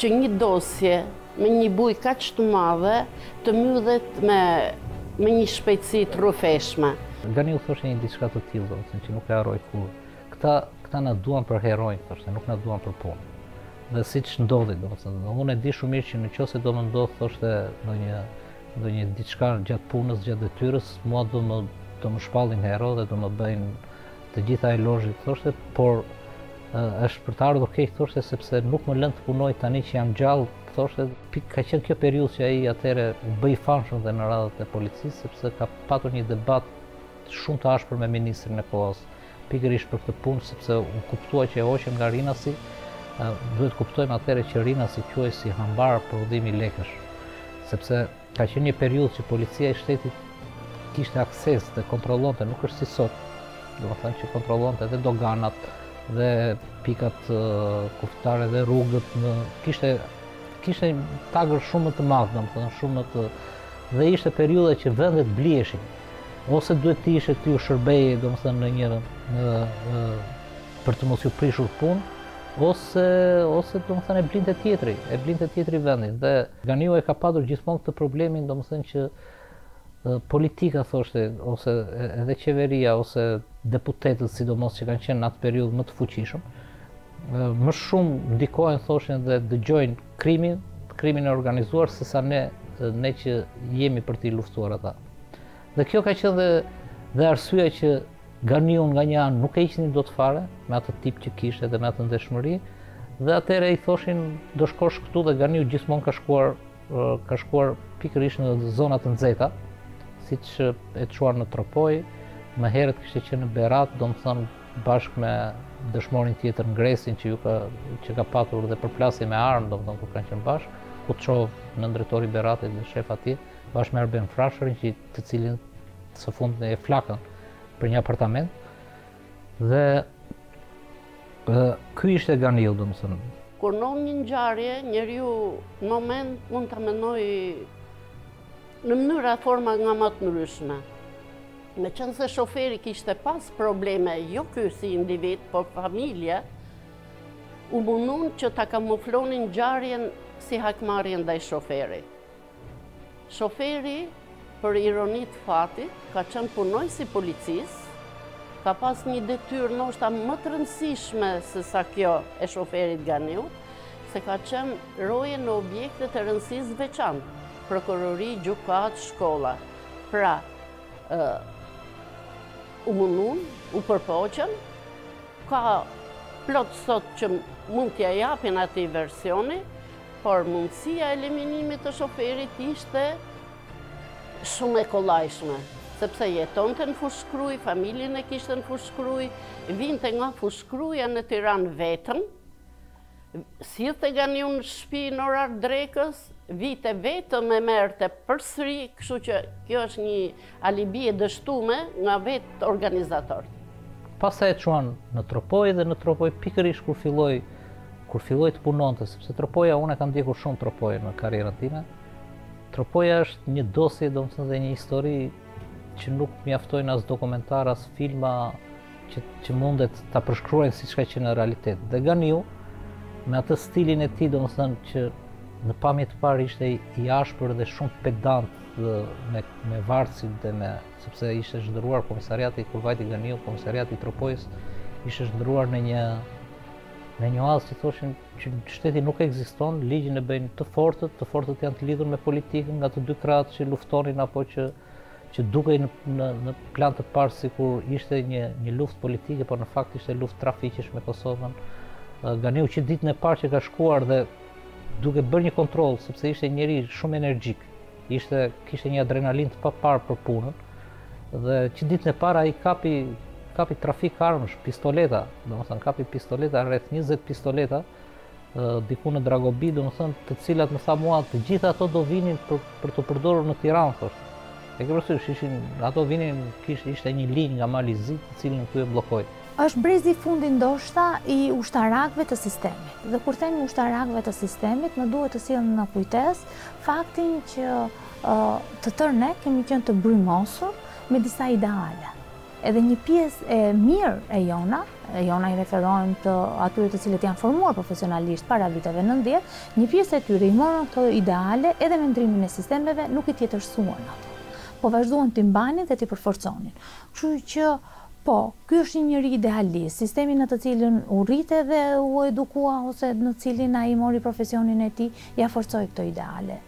që një dosje me një bujë kaq të madhe të mbyllet me me një shpejtësi të rrufeshme. Ganiu thoshte një diçka të tillë, domethënë që nuk e harroj kurrë. Këta na duan për heronj, thoshte, nuk na duan për punë. Dhe siç ndodhi, domethënë, dhe unë e di shumë mirë që në qoftë se do më ndodh, thoshte, ndonjë ndonjë diçka gjatë punës, gjatë detyrës, mua do më do më shpallin hero dhe do më bëjnë Të gjitha elozhet, thoshte, por është për të ardhur keq, thoshte, sepse nuk më lënë të punoj tani që jam gjallë, thoshte, pik ka qenë kjo periudhë që ai atëherë u bë i famshëm dhe në radhët e policisë, sepse ka patur një debat shumë të ashpër me ministrin e kohës, pikërisht për këtë punë, sepse u kuptua që e hoqën nga Rinasi, duhet kuptojmë atëherë që Rinasi quhej si hambar prodhimi lekësh, sepse Ka qenë një periudhë që policia e shtetit kishte akses dhe kontrollonte, nuk është si sot, domethënë që kontrollonte dhe doganat dhe pikat kufitare dhe rrugët, në, kishte, kishte tagër shumë të madh, domethënë, shumë të... Dhe ishte periudha që vendet bliheshin, ose duhet të ishe t'ju shërbeje, domethënë, në njërën, në, për të mos ju prishur punë, Ose, ose domethënë e blinte tjetri, e blinte tjetri vendin. Dhe Ganiu e ka patur gjithmonë këtë problemin, domethënë që politika, thoshte, ose edhe qeveria, ose deputetët, sidomos që kanë qenë në atë periudhë më të fuqishëm, më shumë ndikohen, thoshin, dhe dëgjojnë krimin, krimin e organizuar, se sa ne, ne që jemi për t'i luftuar ata. Dhe kjo ka qenë dhe, dhe arsyeja që Ganiu nga një anë nuk e hiqnin dot fare me atë tip që kishte dhe me atë ndershmëri dhe atëherë i thoshin do shkosh këtu dhe Ganiu gjithmonë ka shkuar ka shkuar pikërisht në zona të nxehta siç e çuan në Tropojë më herët kishte qenë në Berat domethënë bashkë me dëshmorin tjetër Ngresin që ju ka që ka patur dhe përplasje me armë domethënë kur kanë qenë bashkë Kuçovë në drejtori të Beratit dhe shef atje bashkë me Arben Frashërin, që të cilin së fundi e flakën për një apartament. Dhe ky ishte Ganiu, domethënë. Kur ndodh një ngjarje, njeriu në moment mund ta mendojë në mënyra e forma nga më të ndryshme. Meqenëse shoferi kishte pas probleme, jo ky si individ, po familja, u munduan që ta kamuflonin ngjarjen si hakmarrje ndaj shoferit. Shoferi, për ironi të fatit, ka qenë punonjës i policisë, ka pas një detyrë ndoshta më të rëndësishme se sa kjo e shoferit Ganiut, se ka qenë roje në objektet e rëndësisë së veçantë, prokurori, gjykatë, shkolla. Pra, u mundun, u përpoqën, ka plot sot që mund t'ia japin atij versioni, Por mundësia e eliminimit të shoferit ishte shumë e kollajshme, sepse jetonte në Fushë Krujë, familjen e kishte në Fushë Krujë, vinte nga Fushë Kruja në Tiranë vetëm, sillte Ganiun në shtëpi në orar drekës, vinte vetëm dhe e merrte përsëri, kështu që kjo është një Alibi e dështume nga vetë organizatorët. Pastaj e çuan në Tropojë dhe në Tropojë pikërisht kur filloi kur filloi të punonte, sepse Tropoja unë e kam ndjekur shumë Tropojën në karrierën time. Tropoja është një dosje, domethënë dhe një histori që nuk mjaftojnë as dokumentar, as filma që që mundet ta përshkruajnë siç ka qenë në realitet. Dhe Ganiu me atë stilin e tij, domethënë që në pamje të parë ishte i ashpër dhe shumë pedant dhe me me vartësit dhe me sepse ishte shndërruar komisariati kur vajti Ganiu, komisariati i Tropojës ishte shndërruar në një në një asi, që thoshin, që shteti nuk ekziston, ligjin e bëjnë të fortët, të fortët janë të lidhur me politikën nga të dy krahët që luftonin apo që që dukej në në në plan të parë sikur ishte një një luftë politike, por në fakt ishte luftë trafiqesh me Kosovën. Ganiu që ditën e parë që ka shkuar dhe duke bërë një kontroll, sepse ishte njeri shumë energjik, Ishte, kishte një adrenalinë të paparë për punën dhe që ditën e parë ai kapi kapi trafik armësh, pistoleta, domethënë kapi pistoleta rreth 20 pistoleta diku në Dragobi, domethënë të cilat më tha mua të gjitha ato do vinin për për t'u përdorur në Tiranë thoshte. E ke parasysh ishin ato vinin kish ishte një linjë nga Mali i Zi, të cilën ky e bllokoi. Është brezi i fundit ndoshta i ushtarakëve të sistemit. Dhe kur themi ushtarakëve të sistemit, më duhet të sjell në kujtesë faktin që të tërë ne kemi qenë të brymosur me disa ideale. Edhe një pjesë e mirë e jona, e jona i referohem atyre të cilët janë formuar profesionalisht para viteve 90, një pjesë e tyre i morën këto ideale edhe me ndërrimin e sistemeve nuk i tjetërsuan ato. Po vazhduan t'i mbanin dhe t'i përforconin. Kështu që Po, ky është një njeri idealist, sistemi në të cilin u rrit edhe u edukua ose në të cilin ai mori profesionin e tij, ia forcoi këto ideale.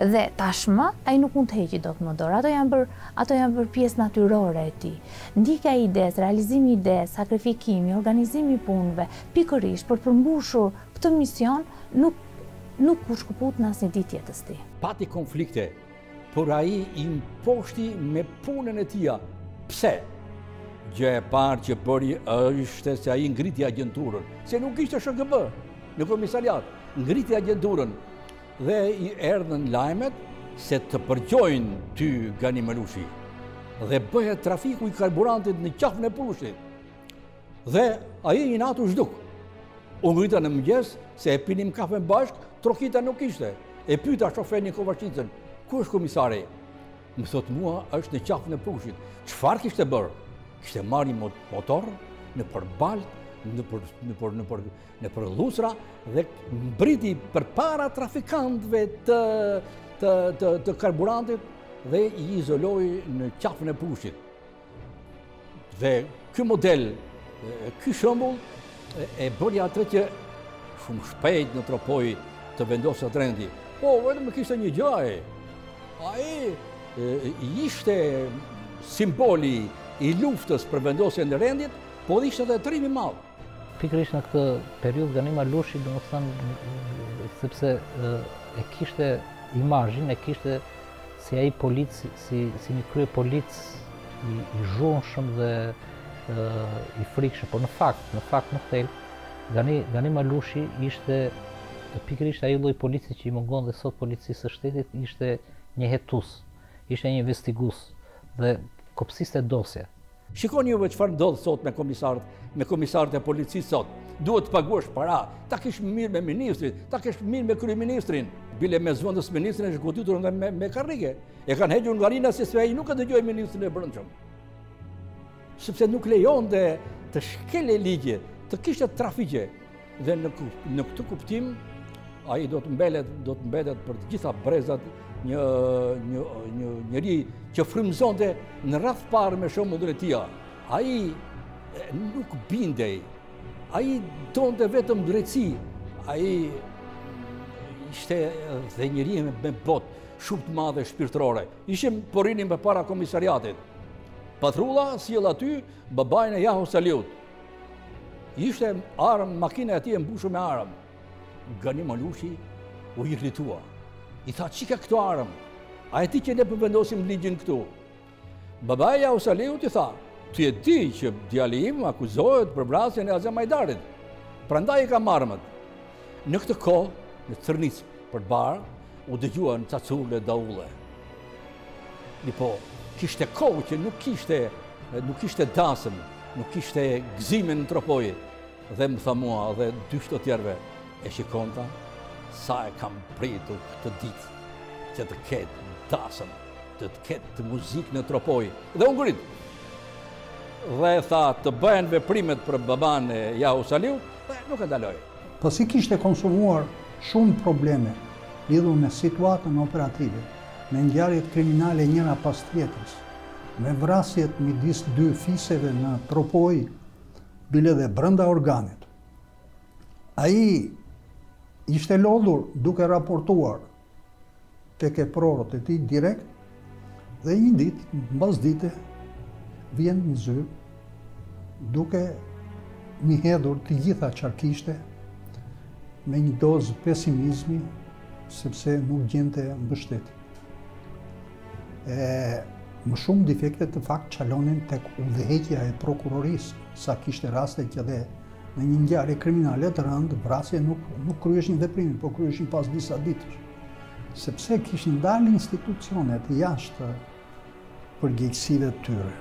Dhe, tashmë, ai nuk mund të heqë dot më dorë. Ato janë bërë, ato janë bërë pjesë natyrore e tij. Ndjekja e idesë, realizimi i idesë, sakrifikimi, organizimi i punëve, pikërisht për të përmbushur këtë mision, nuk, nuk u shkëput në asnjë ditë të jetës së tij. Pati konflikte Por ai i mposhti me punën e tija. Pse? Gjë e parë që bëri është se ai ngriti agjenturën, se nuk ishte SHGB në komisariat, ngriti agjenturën dhe i erdhën lajmet se të përgjojnë ty Gani Malushi dhe bëhet trafiku i karburantit në Qafën e Prushit. Dhe ai një natë u zhduk. U ngrita në mëngjes se e pinim kafe bashkë, trokita nuk ishte. E pyeta shoferin Kovaçicën, ku është komisari? Më thotë mua është në Qafën e Prushit. Çfarë kishte bërë? Kishte marrë një motor nëpër baltë, nëpër nëpër nëpër nëpër llusra dhe mbërriti përpara trafikantëve të të të, të karburantit dhe i izoloi në Qafën e Prushit. Dhe ky model, ky shembull, e bëri atë që shumë shpejt në Tropojë të vendoset rendi. Po, vetëm kishte një gjë, ai ishte simboli i luftës për vendosjen e rendit, po dhe ishte dhe trim i madh. Pikërisht në këtë periudhë, Gani Malushi, domethënë, sepse e kishte imazhin, e kishte si ai polic, si, si një kryepolic i, i dhunshëm dhe e, i frikshëm, por në fakt, në fakt në thelb, Gani, Gani Malushi ishte pikërisht ai lloj polici që i mungon dhe sot policisë së shtetit ishte një hetues, ishte një investigues dhe kopsiste dosje. Shikoni juve çfarë ndodh sot me komisarët, me komisarët e policisë sot. Duhet të paguash para, ta kesh mirë me ministrin, ta kesh mirë me kryeministrin. Bile me zëvendësministrin është goditur nga me, me karrige. E kanë hequr nga Rinasi se ai nuk e dëgjoi ministrin e brendshëm. Sepse nuk lejonte të shkelej ligji, të kishte trafiqe. Dhe në, në këtë kuptim, ai do të mbetet, do të mbetet për të gjitha brezat një, një, një njeri që frymëzonte në radhë të parë me shembullin e tija. Ai nuk bindej, ai donte vetëm drejtësi, ai ishte dhe njeri me botë shumë të madhe shpirtërore. Ishim po rrinim përpara komisariatit. Patrulla sjell aty babanë e Jaho Salihut. Ishte armë, makina e tij e mbushur me armë. Gani Malushi u irritua. I tha, çka këto armë? A e di që ne po vendosim ligjin këtu? Babai Jaho Salihut i tha, ti e di që djali im akuzohet për vrasjen e Azem Hajdarit. Prandaj i kam armët. Në këtë kohë, në Cërnicë përballë, U dëgjuan ca curle e daulle. Mirëpo, kishte kohë që nuk kishte, nuk kishte dasëm, nuk kishte gëzime në Tropojë. Dhe më tha mua dhe dy-tre të tjerëve, e shikon, tha, sa e kam pritur këtë ditë që të ketë dasëm, të të ketë muzikë në Tropojë. Dhe u ngrit. Dhe tha të bëhen veprimet për baban e Jaho Salihut, Dhe nuk e ndaloi. Pasi kishte konsumuar shumë probleme lidhur me situatën operative, me ngjarjet kriminale njëra pas tjetrës, me vrasjet midis dy fiseve në Tropojë, bile dhe brenda organit, ai ishte lodhur duke raportuar tek eprorët e tij direkt dhe një ditë, mbas dite, vjen në zyrë duke m'i hedhur të gjitha çfarë kishte me një dozë pesimizmi sepse nuk gjente mbështetje. E, më shumë difektet në fakt çalonin te udhëheqja e prokurorisë sa kishte raste që dhe Në një ngjarje kriminale të rëndë, vrasje nuk, nuk kryeshin veprimin, po kryeshin pas disa ditësh. Sepse kishin dalë institucionet jashtë përgjegjësive të tyre.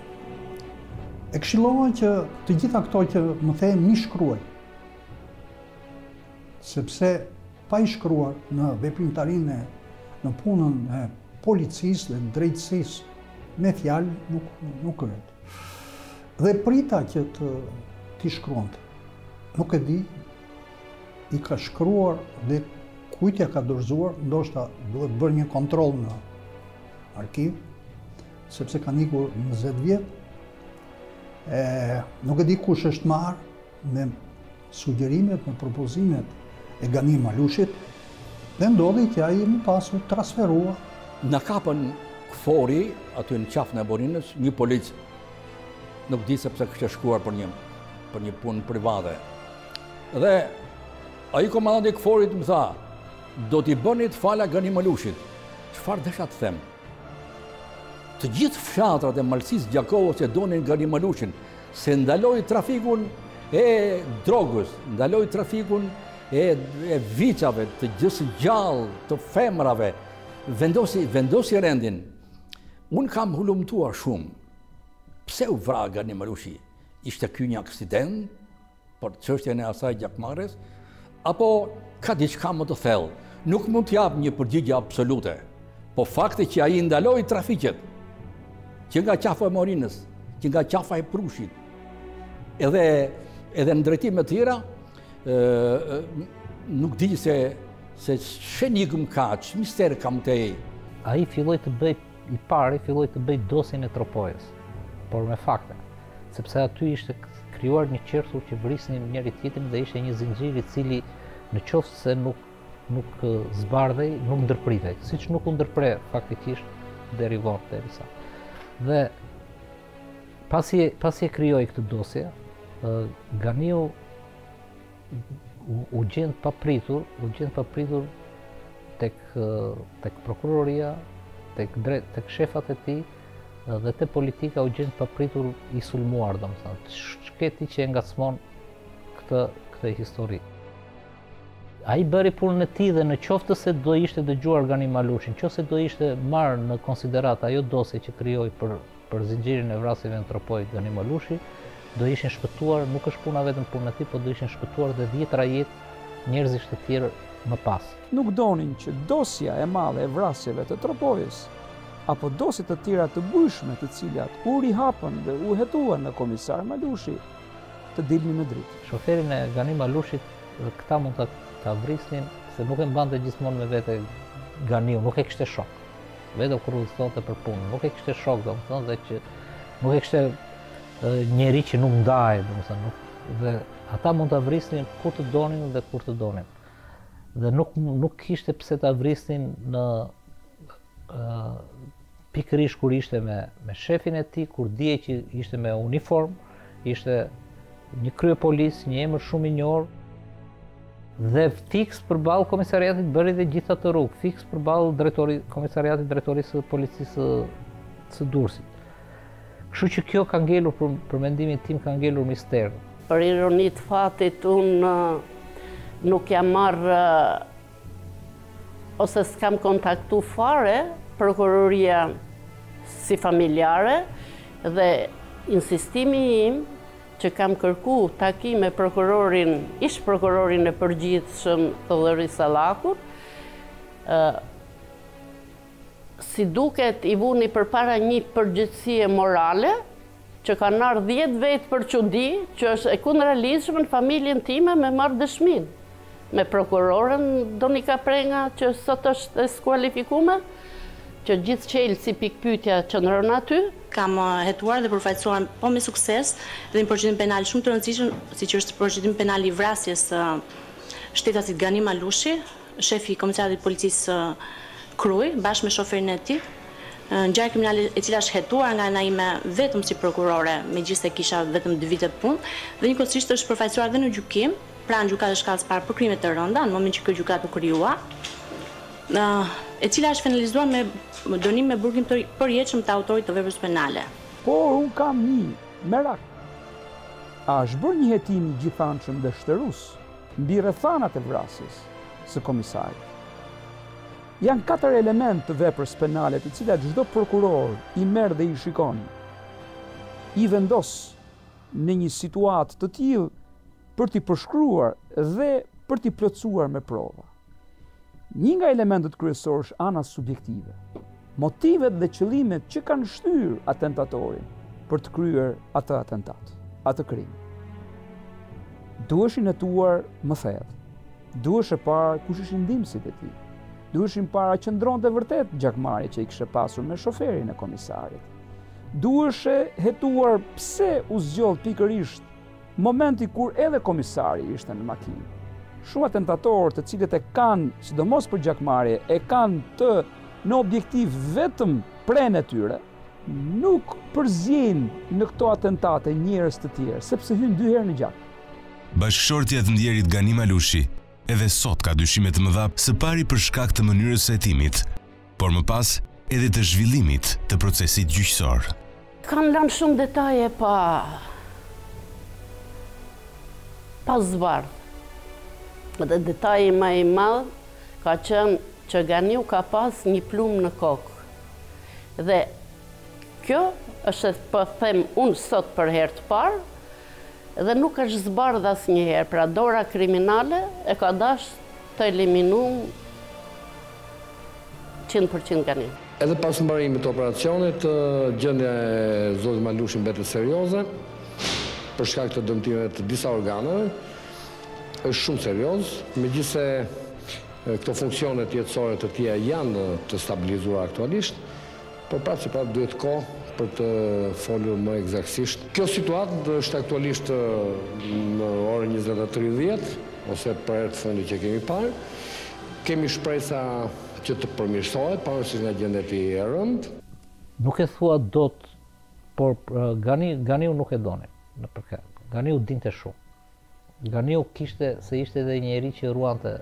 E këshillova që të gjitha këto që më the, m'i shkruaj. Sepse pa i shkruar në veprimtarinë, në punën e policisë dhe drejtësisë me fjalë nuk, nuk rëtë. Dhe prita që t'i shkruante. Nuk e di, i ka shkruar dhe kujt ia ka dorëzuar, ndoshta duhet bërë një kontroll në arkiv, sepse kanë ikur 20 vjet, nuk e di kush është marrë, me sugjerimet, me propozimet e Gani Malushit, dhe ndodhi që ai më pas u transferua. Na kapën KFOR-i, aty në Qafën e Morinës, një polic. Nuk di se pse kishte shkuar për një, për një punë private. Dhe ai komandanti i KFOR-it më tha, do t'i bëni t'fala Gani Malushit. Çfarë desha të them? Të gjithë fshatrat e Malësisë Gjakovës e donin Gani Malushin, Se ndaloi trafikun e drogës, ndaloi trafikun e e vicave, të gjësë së gjallë, të femrave, vendosi vendosi rendin. Unë kam hulumtuar shumë. Pse u vra Gani Malushi? Ishte ky një aksident? për çështjen e asaj gjakmarrjes apo ka diçka më të thellë. Nuk mund të jap një përgjigje absolute. Po fakti që ai ndaloi trafiqet që nga qafa e Morinës, që nga qafa e Prushit, edhe edhe në drejtime të tjera, ë nuk di se se ç'enigmë ka, ç'mister ka me të. Ai filloi të bëjë I pari filloi të bëjë dosjen e Tropojës, por me fakte, sepse aty ishte krijuar një qerthull që vrisnin njëri tjetrin dhe ishte një zinxhir i cili në qoftë se nuk nuk zbardhej, nuk ndërpritej, siç nuk u ndërpre faktikisht deri vonë derisa. Dhe pasi pasi e krijoi këtë dosje, Ganiu u gjend papritur, u gjend papritur tek tek prokuroria, tek drejt tek shefat e tij dhe te politika u gjend papritur i sulmuar, domethënë, ç'ke ti që e ngacmon këtë këtë histori. Ai bëri punën e tij dhe në qoftë se do ishte dëgjuar Gani Malushi, në qoftë se do ishte marrë në konsideratë ajo dosje që krijoi për Për zinxhirin e vrasjeve në Tropojë Gani Malushi, do ishin shpëtuar, nuk është puna vetëm punë e tij, por do ishin shpëtuar dhe dhjetëra jetë njerëzish të tjerë më pas. Nuk donin që dosja e madhe e vrasjeve të Tropojës apo dosje të tjera të bujshme të cilat u rihapën dhe u hetuan nga komisar Malushi të dilnin në dritë. Shoferin e Gani Malushit këta mund ta vrisnin se nuk e mbante gjithmonë me vete Ganiu, nuk e kishte shok. Vetëm kur udhëtonte për punë, nuk e kishte shok, domethënë dhe që nuk e kishte njeri që nuk ndahej, domethënë nuk dhe ata mund ta vrisnin ku të donin dhe kur të donin. Dhe nuk nuk kishte pse ta vrisnin në pikërisht kur ishte me me shefin e tij, kur dije që ishte me uniformë, Ishte një kryepolic, një emër shumë i njohur, dhe fiks përballë komisariatit bëri dhe gjithë atë rrugë, fiks përballë drejtori, komisariatit drejtorisë së policisë së Durrësit. Kështu që kjo ka ngelur për, për mendimin tim ka ngelur mister. Për ironi të fatit unë nuk jam marrë Ose s'kam kontaktu fare prokuroria si familjare dhe insistimi im që kam kërku takim me prokurorin, ish prokurorin e përgjithshëm Theodhori Sollakun, Si duket i vuni përpara nji përgjegjësie morale që kanë ardhë dhjetë vetë për çudi, që është e kundraligjshme në familjen time me marrë dëshminë me prokuroren Donika Prenga që sot është e skualifikume që gjithsesi pikëpyetja qëndron aty. Kam hetuar dhe përfaqësuar po me sukses dhe një procedim penal shumë të rëndësishëm siç është procedimi penal i vrasjes së shtetasit Gani Malushi Shefi i Komisariatit të Policisë Krujë, bashkë me shoferin e tij, ngjarje kriminale e cila është hetuar nga ana ime vetëm si prokurore, megjithëse kisha vetëm dy vite punë, dhe njëkohësisht është përfaqësuar dhe në gjykim, pra në Gjykatën e Shkallës së Parë për Krime të Rënda, në momentin që kjo gjykatë u krijua, e cila është finalizuar me dënim me burgim të përjetshëm të autorit të veprës penale. Por unë kam një merak, a është bërë një hetim i gjithanshëm dhe shterues Mbi rrethanat e vrasjes së komisarit janë katër elementë të veprës penale të cilat çdo prokuror i merr dhe i shikon, i vendos në një situatë të tillë për t'i përshkruar dhe për t'i plotësuar me prova. Një nga elementët kryesorë është ana subjektive. Motivet dhe qëllimet që kanë shtyrë atentatorin për të kryer atë atentat, atë krim. Duheshin hetuar më thellë. Duheshe parë kush ishin ndihmësit e tij. Duheshin para qëndronte vërtet gjakmarrja që ai kishte pasur me shoferin e komisarit. Duheshe hetuar pse u zgjodh pikërisht Momenti kur edhe komisari ishte në makinë. Shumë atentatorë të cilët e kanë, sidomos për gjakmarrje, e kanë të në objektiv vetëm prenë e tyre, nuk përziejnë në këto atentate njerëz të tjerë, sepse hyjnë dy herë në gjak. Bashkëshortja e të ndjerit Gani Malushi edhe sot ka dyshime të mëdha së pari për shkak të mënyrës së hetimit, por më pas edhe të zhvillimit të procesit gjyqësor. Kanë lanë shumë detaje pa pa zbardh. Dhe detaji ma i madh ka qenë që Ganiu ka pas një plumb në kokë. Dhe kjo është po them unë sot për herë të parë dhe nuk është zbardh asnjëherë. Pra dora kriminale e ka dashë Të eliminum qind për qind Gani. Edhe pas mbarimit të operacionit, gjendja e zotit Malushi mbetet serioze, për shkak të dëmtimeve të disa organeve. Është shumë serioz, megjithëse këto funksionet jetësore të tija janë të stabilizuara aktualisht. Por prapë se prapë duhet kohë për të folur më ekzaktësisht. Kjo situatë është aktualisht në orën njëzet e tridhjetë, ose për herë të fundit që e kemi parë. Kemi shpresa që të përmirësohet, pavarësisht nga gjendja e tij e rëndë. Nuk e thua dot, por Ganiu nuk e donin. Ganiu dinte shumë. Ganiu kishte se ishte edhe njeri që ruante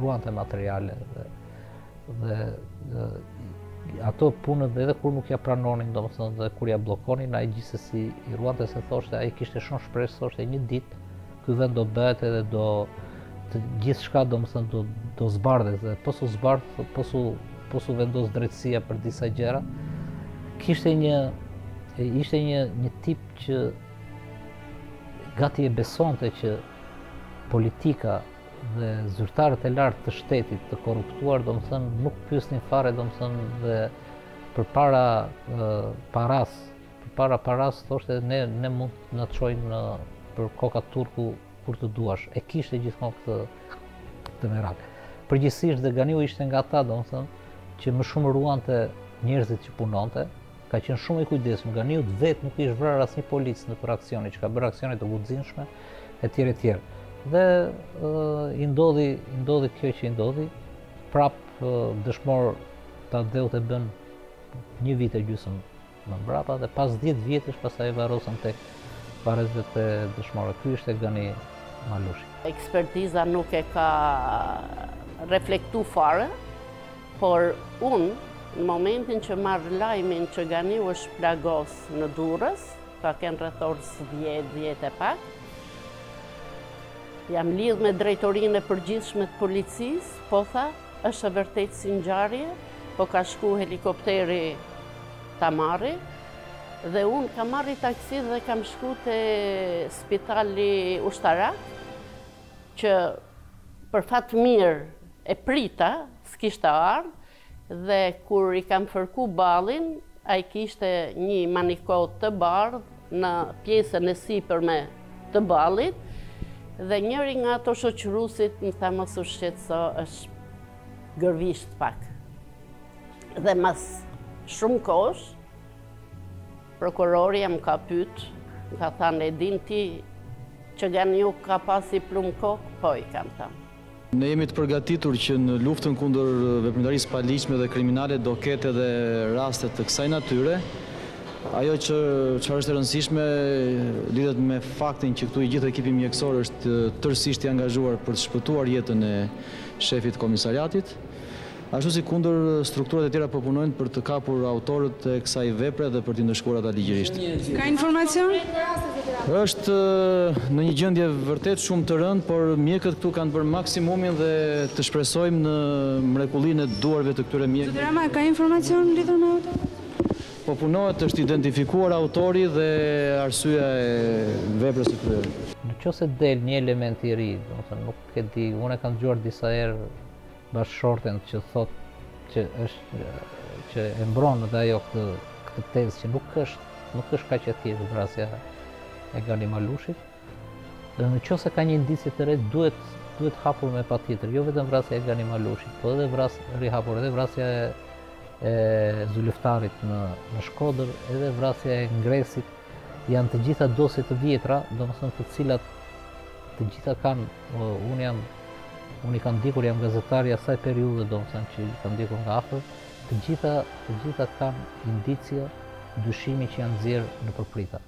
ruante materiale dhe dhe ato punët edhe kur nuk ja pranonin domethënë dhe kur ja bllokonin ai gjithsesi i ruante se thoshte ai kishte shumë shpresë thoshte një ditë ky vend do bëhet edhe do të gjithçka domethënë do, do zbardhet dhe po s'u zbardh po s'u, po s'u vendos drejtësia për disa gjëra kishte një ishte një, një tip që Gati e besonte që politika dhe zyrtarët e lartë të shtetit të korruptuar, domethënë, nuk pysnin fare, domethënë, dhe përpara parasë, përpara parasë, thoshte, ne, ne mund të na çojnë në, për koka turku kur të duash. E kishte gjithmonë këtë, këtë merak. Përgjithsisht dhe Ganiu ishte nga ata, domethënë, që më shumë ruante njerëzit që punonte, Ka qenë shumë i kujdesshëm, Ganiut vetë nuk i është vrarë asnjë polic nëpër aksione, që ka bërë aksione të guximshme etj etj. Dhe i ndodhi, i ndodhi kjo që i ndodhi, prap dëshmor t'atdheut e bënë një vit e gjysëm më mbrapa dhe pas 10 vjetësh pastaj e varrosën tek varrezat e dëshmorëve. Ky ishte Gani Malushi. Ekspertiza nuk e ka reflektu fare, Por unë, në momentin që marr lajmin që Ganiu është plagos në Durrës, ka kenë rreth orës 10, 10 e pak, jam lidh me drejtorinë e përgjithshme të policisë, po tha, është e vërtetë si ngjarje, po ka shku helikopteri ta marri, dhe unë kam marrë taksi dhe kam shku te spitali ushtarak, që për fat të mirë E prita, s'kishte ardhë, dhe kur i kam fërku ballin, ai kishte nji maniko të bardhë në pjesën e sipërme të ballit, dhe njëri nga ato shoqërusit më tha mos u shqetëso, është gërvisht pak. Dhe mas shumë kohësh, prokuroria më ka pyt, më ka thanë e din ti që Ganiu ka pasi plumb në kokë, po i kam thanë. Ne jemi të përgatitur që në luftën kundër veprimtarisë së paligjshme dhe kriminale do ketë edhe raste të kësaj natyre. Ajo që çfarë është e rëndësishme lidhet me faktin që këtu i gjithë ekipi mjekësor është tërësisht i angazhuar për të shpëtuar jetën e shefit të komisariatit. ashtu si kundër strukturat e tjera po punojnë për të kapur autorët e kësaj vepre dhe për t'i ndëshkuar ata ligjërisht. Ka informacion? Është në një gjendje vërtet shumë të rëndë, por mjekët këtu kanë bërë maksimumin dhe të shpresojmë në mrekullinë e duarve të këtyre mjekëve. Zoti Rama, ka informacion lidhur me autorët? Po punohet, është identifikuar autori dhe arsyeja e veprës së kryer. Në qoftë se del një element i ri, domethënë nuk e di, unë e kam dëgjuar disa herë bashkëshorten që thotë që është që e mbron edhe ajo këtë këtë tezë që nuk është nuk është kaq e thjeshtë vrasja e Gani Malushit. Dhe në qoftë se ka një indicie të re, duhet duhet hapur me patjetër, jo vetëm vrasja e Gani Malushit, por edhe vras rihapur edhe vrasja e e Zylyftarit në në Shkodër, edhe vrasja e Ngresit Janë të gjitha dosje të vjetra, domethënë të cilat të gjitha kanë, unë jam, unë i kam ndjekur, jam gazetar i asaj periudhe, domethënë që i kam ndjekur nga afër, të gjitha, të gjitha kanë indicia dyshimi që janë zënë nëpër prita.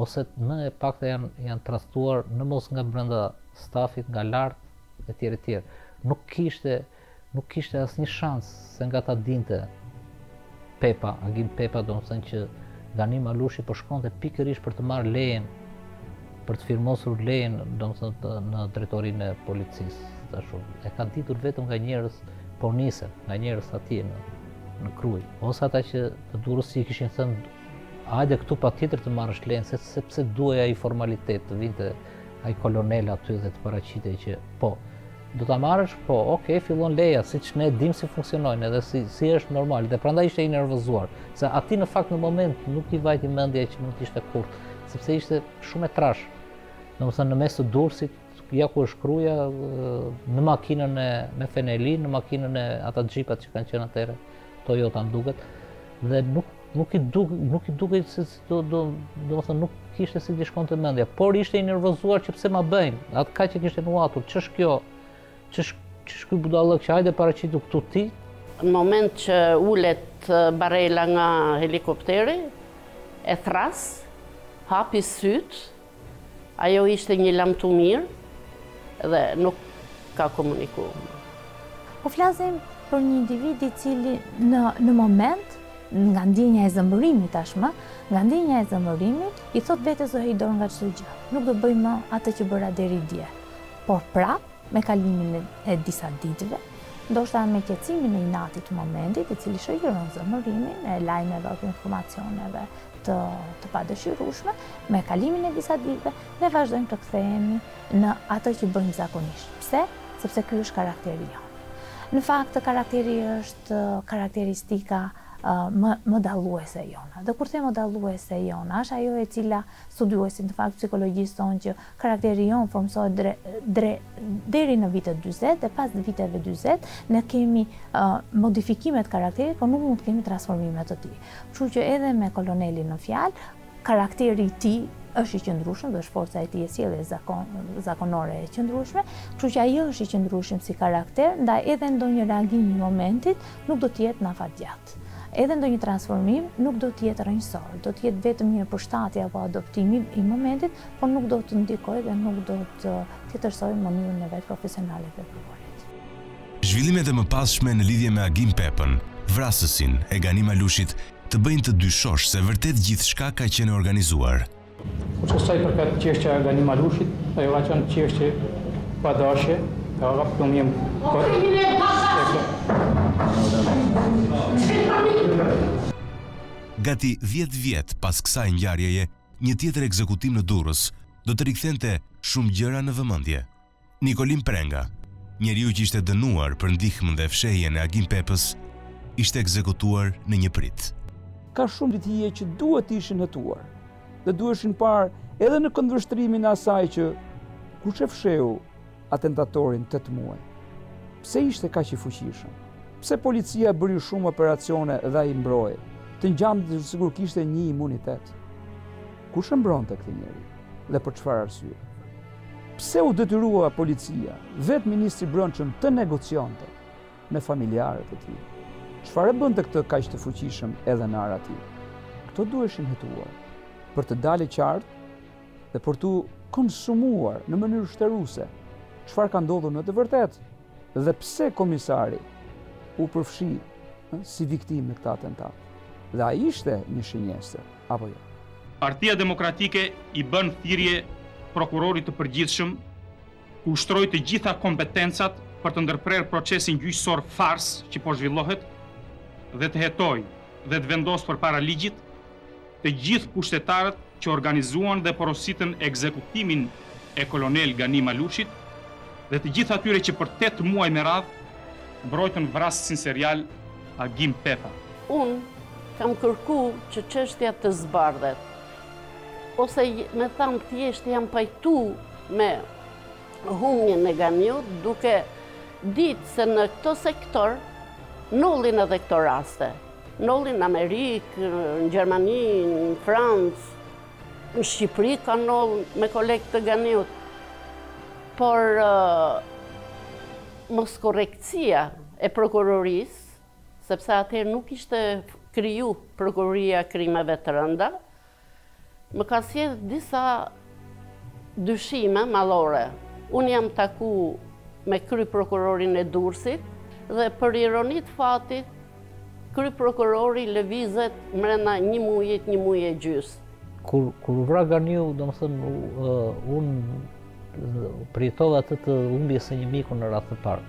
Ose më e pakta janë, janë tradhtuar në mos nga brenda stafit, nga lart, e tjerë e tjerë. Nuk kishte, Nuk kishte asnjë shans se nga ta dinte Pepa, Agim Pepa, domethënë që Gani Malushi po shkonte pikërisht për të marrë lejen për të firmosur lejen domethënë në drejtorinë e policisë tash e ka ditur vetëm nga njerëz po nisen nga njerëz aty në në Krujë ose ata që te Durrësi i kishin thënë hajde këtu patjetër të marrësh lejen, se, sepse duhej ai formalitet të vinte ai kolonel aty dhe të paraqitej që po, Do ta marrësh? Po, ok, fillon leja, siç ne dimë si funksionojnë edhe si si është normal. Dhe prandaj ishte i nervozuar, se atij në fakt në moment nuk i vajti mendja që mund të ishte kurth, sepse ishte shumë e trashë. Domethënë në mes të Durrësit, ja ku është Kruja në makinën e me Feneli, në makinën e ata xhipat që kanë qenë atëherë, Toyota më duket. Dhe nuk nuk i duk nuk i dukej se do do domethënë nuk kishte si t'i shkonte mendja, por ishte i nervozuar që pse ma bëjnë. Atë kaq që kishte nuhatur, ç'është kjo? Ç'është ç'është ky budallëk që hajde paraqitu këtu ti? Në moment që ulet barela nga helikopteri, e thërras, hapi sytë, Ajo ishte një lamtumirë dhe nuk ka komunikuar më. Po flasim për një individ i cili në moment, nga ndjenja e zemërimit tashmë, nga ndjenja e zemërimit, i thotë vetes do heq dorë nga çdo gjë. Nuk do bëj më atë që bëra deri dje. Por prapë, Me kalimin e disa ditëve, ndoshta me qetësimin e inatit të momentit, i cili shoqëron zemërimin e lajmeve apo informacioneve të padëshirueshme, me kalimin e disa ditëve ne vazhdojmë të kthehemi në atë që bëjmë zakonisht. Pse? Sepse ky është karakteri jonë. Në fakt, karakteri është karakteristika më, më dalluese jona. Dhe kur them dalluese jona, është ajo e cila studiuesit në fakt të psikologjisë thonë që Karakteri jonë formësohet deri në vitet njëzet dhe pas viteve njëzet ne kemi modifikime të karakterit, por nuk mund të kemi transformime të tij. Kështu që edhe me kolonelin në fjalë, karakteri i tij është i qëndrueshëm dhe është forca e tij e sjelljes zakonore e qëndrueshme, kështu që ai është i qëndrueshëm si karakter, ndaj edhe ndonjë reagim i momentit nuk do të jetë në afatgjatë. Edhe ndonjë transformim nuk do të jetë rrënjësor, do të jetë vetëm një përshtatje apo adoptim i momentit, por nuk do të ndikojë dhe nuk do të tjetërsojë mënyrën e vet profesionale të të vepruarit. Zhvillimet e mëpasshme në lidhje me Agim Pepën, vrasësin e Gani Malushit, të bëjnë të dyshosh se vërtet gjithçka ka qenë e organizuar. Kurse sa i përket çështja e Gani Malushit, ajo ka qenë çështje pa dashje, ka kap këto mjem kot. Gati dhjetë vjet pas kësaj ngjarjeje, një tjetër ekzekutim në Durrës, do të rikthente shumë gjëra në vëmendje. Nikolin Prenga, njeriu që ishte dënuar për ndihmën dhe fshehjen e Agim Pepës, ishte ekzekutuar në një pritë. Ka shumë dritëhije që duhet të ishin hetuar dhe duheshin parë edhe në këndvështrimin e asaj që kush e fsheu atentatorin 8 muaj. Pse ishte kaq i fuqishëm? Pse policia bëri shumë operacione dhe ai mbroi? Të ngjante sikur kishte një imunitet. Kush e mbronte këtë njeri dhe për çfarë arsye? Pse u detyrua policia, vetë ministri i Brendshëm të negocionte me familjarët e tij? Çfarë e bënte këtë kaq të fuqishëm edhe në arrati? Këto duheshin hetuar për të dalë qartë dhe për t'u konsumuar në mënyrë shteruse çfarë ka ndodhur në të vërtetë. Dhe pse komisari u përfshi si viktimë në këtë atentat? Dhe a ishte një shënjestër apo jo? Partia Demokratike i bën thirrje Prokurorit të Përgjithshëm të ushtrojë të gjitha kompetencat për të ndërprerë procesin gjyqësor farsë që po zhvillohet dhe të hetojë dhe të vendosë përpara ligjit, Të gjithë pushtetarët që organizuan dhe porositën ekzekutimin e kolonel Gani Malushit dhe të gjithë atyre që për tetë muaj me radhë mbrojtën vrasësin serial Agim Peta. Unë kam kërku që çështja të zbardhet ose me thamë thjesht jam pajtu me humjen e Ganiut duke ditë se në këtë sektor nollin edhe këto raste. Nolli në Amerikë, në Gjermani, në Francë, në Shqipëri ka nol me kolegë të ganiut. Por, mos korrektësia e prokurorisë, sepse atëherë nuk ishte kriju prokuroria e krimeve të rënda, Më ka sjell disa dyshime madhore. Unë jam taku me kryeprokurorin e Durrësit dhe për ironi të fatit kryeprokurori lëvizet mrenda një mujit, një muji e gjysë. Kur kur u vra Ganiu, domethënë unë përjetova atë të humbjes së një miku në radhë të parë.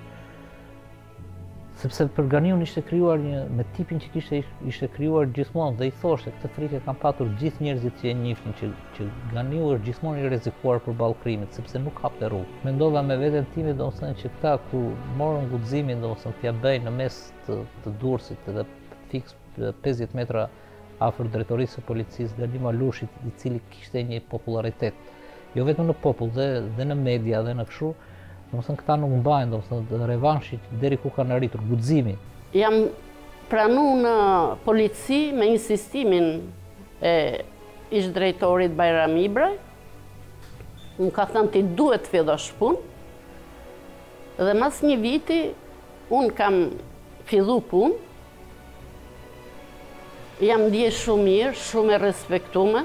Sepse për Ganiun ishte krijuar një me tipin që kishte ishte krijuar gjithmonë dhe i thoshte këtë frikë kanë patur gjithë njerëzit që e njifshin që që Ganiu është gjithmonë i rrezikuar përballë krimit sepse nuk hapte rrugë. Mendova me veten time domethënë që këta ku morën guximin domethënë t'ia bëjnë në mes të, të Durrësit dhe fiks 50 metra afër drejtorisë së policisë Gani Malushit, i cili kishte një popullaritet jo vetëm në popull dhe dhe në media dhe në kështu, domethënë këta nuk mbajnë, domethënë revanshi deri ku kanë arritur guximi. Jam pranu në polici me insistimin e ish drejtorit Bajram Ibraj. Më ka thënë ti duhet të fillosh punë. Dhe mas një viti unë kam fillu punë Jam ndie shumë mirë, shumë e respektume,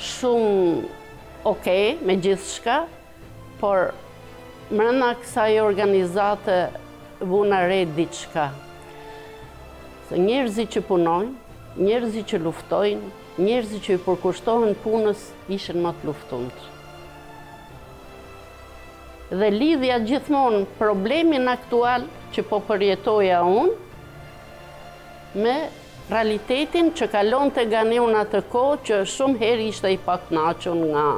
shumë okej me gjithçka, por mrena kësaj organizate vuna re diçka. Se njerëzit që punojnë, njerëzit që luftojnë, njerëzit që i përkushtohen punës, ishen ma të luftumët. Dhe lidhja gjithmonë problemin aktual që po përjetoja unë me realitetin që kalonte Ganiu në atë kohë që shumë herë ishte i paknaqun nga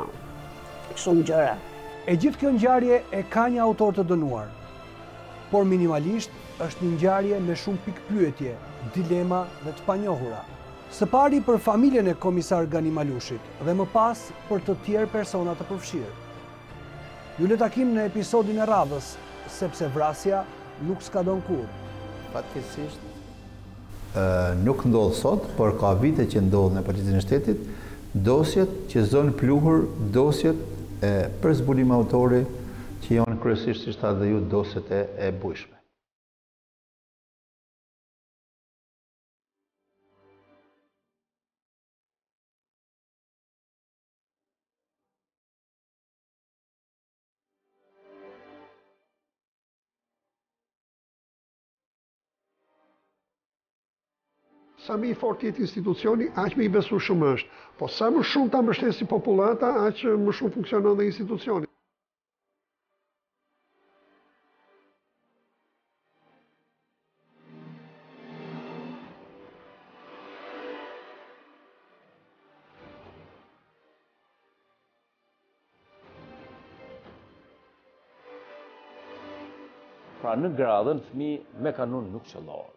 shumë gjëra. E gjithë kjo ngjarje e ka një autor të dënuar, por minimalisht është një ngjarje me shumë pikëpyetje, dilema dhe të panjohura. Së pari për familjen e Komisar Gani Malushit dhe më pas për të tjerë persona të përfshirë. Ju lë takim në episodin e radhës, sepse vrasja nuk skadon kurrë. Fatkeqësisht, nuk ndodh sot, por ka vite që ndodh në Policinë e Shtetit, dosjet që zonë pluhur, dosjet e për zbulim autori, që janë kryesisht, siç thatë dhe ju, dosjet e bujshme. sa më i fortë të jetë institucioni, aq më i besueshëm është. Po sa më shumë ta mbështesë popullata, aq më shumë funksionon dhe institucioni. Pra në gra dhe në fëmijë me kanun nuk qëllohet.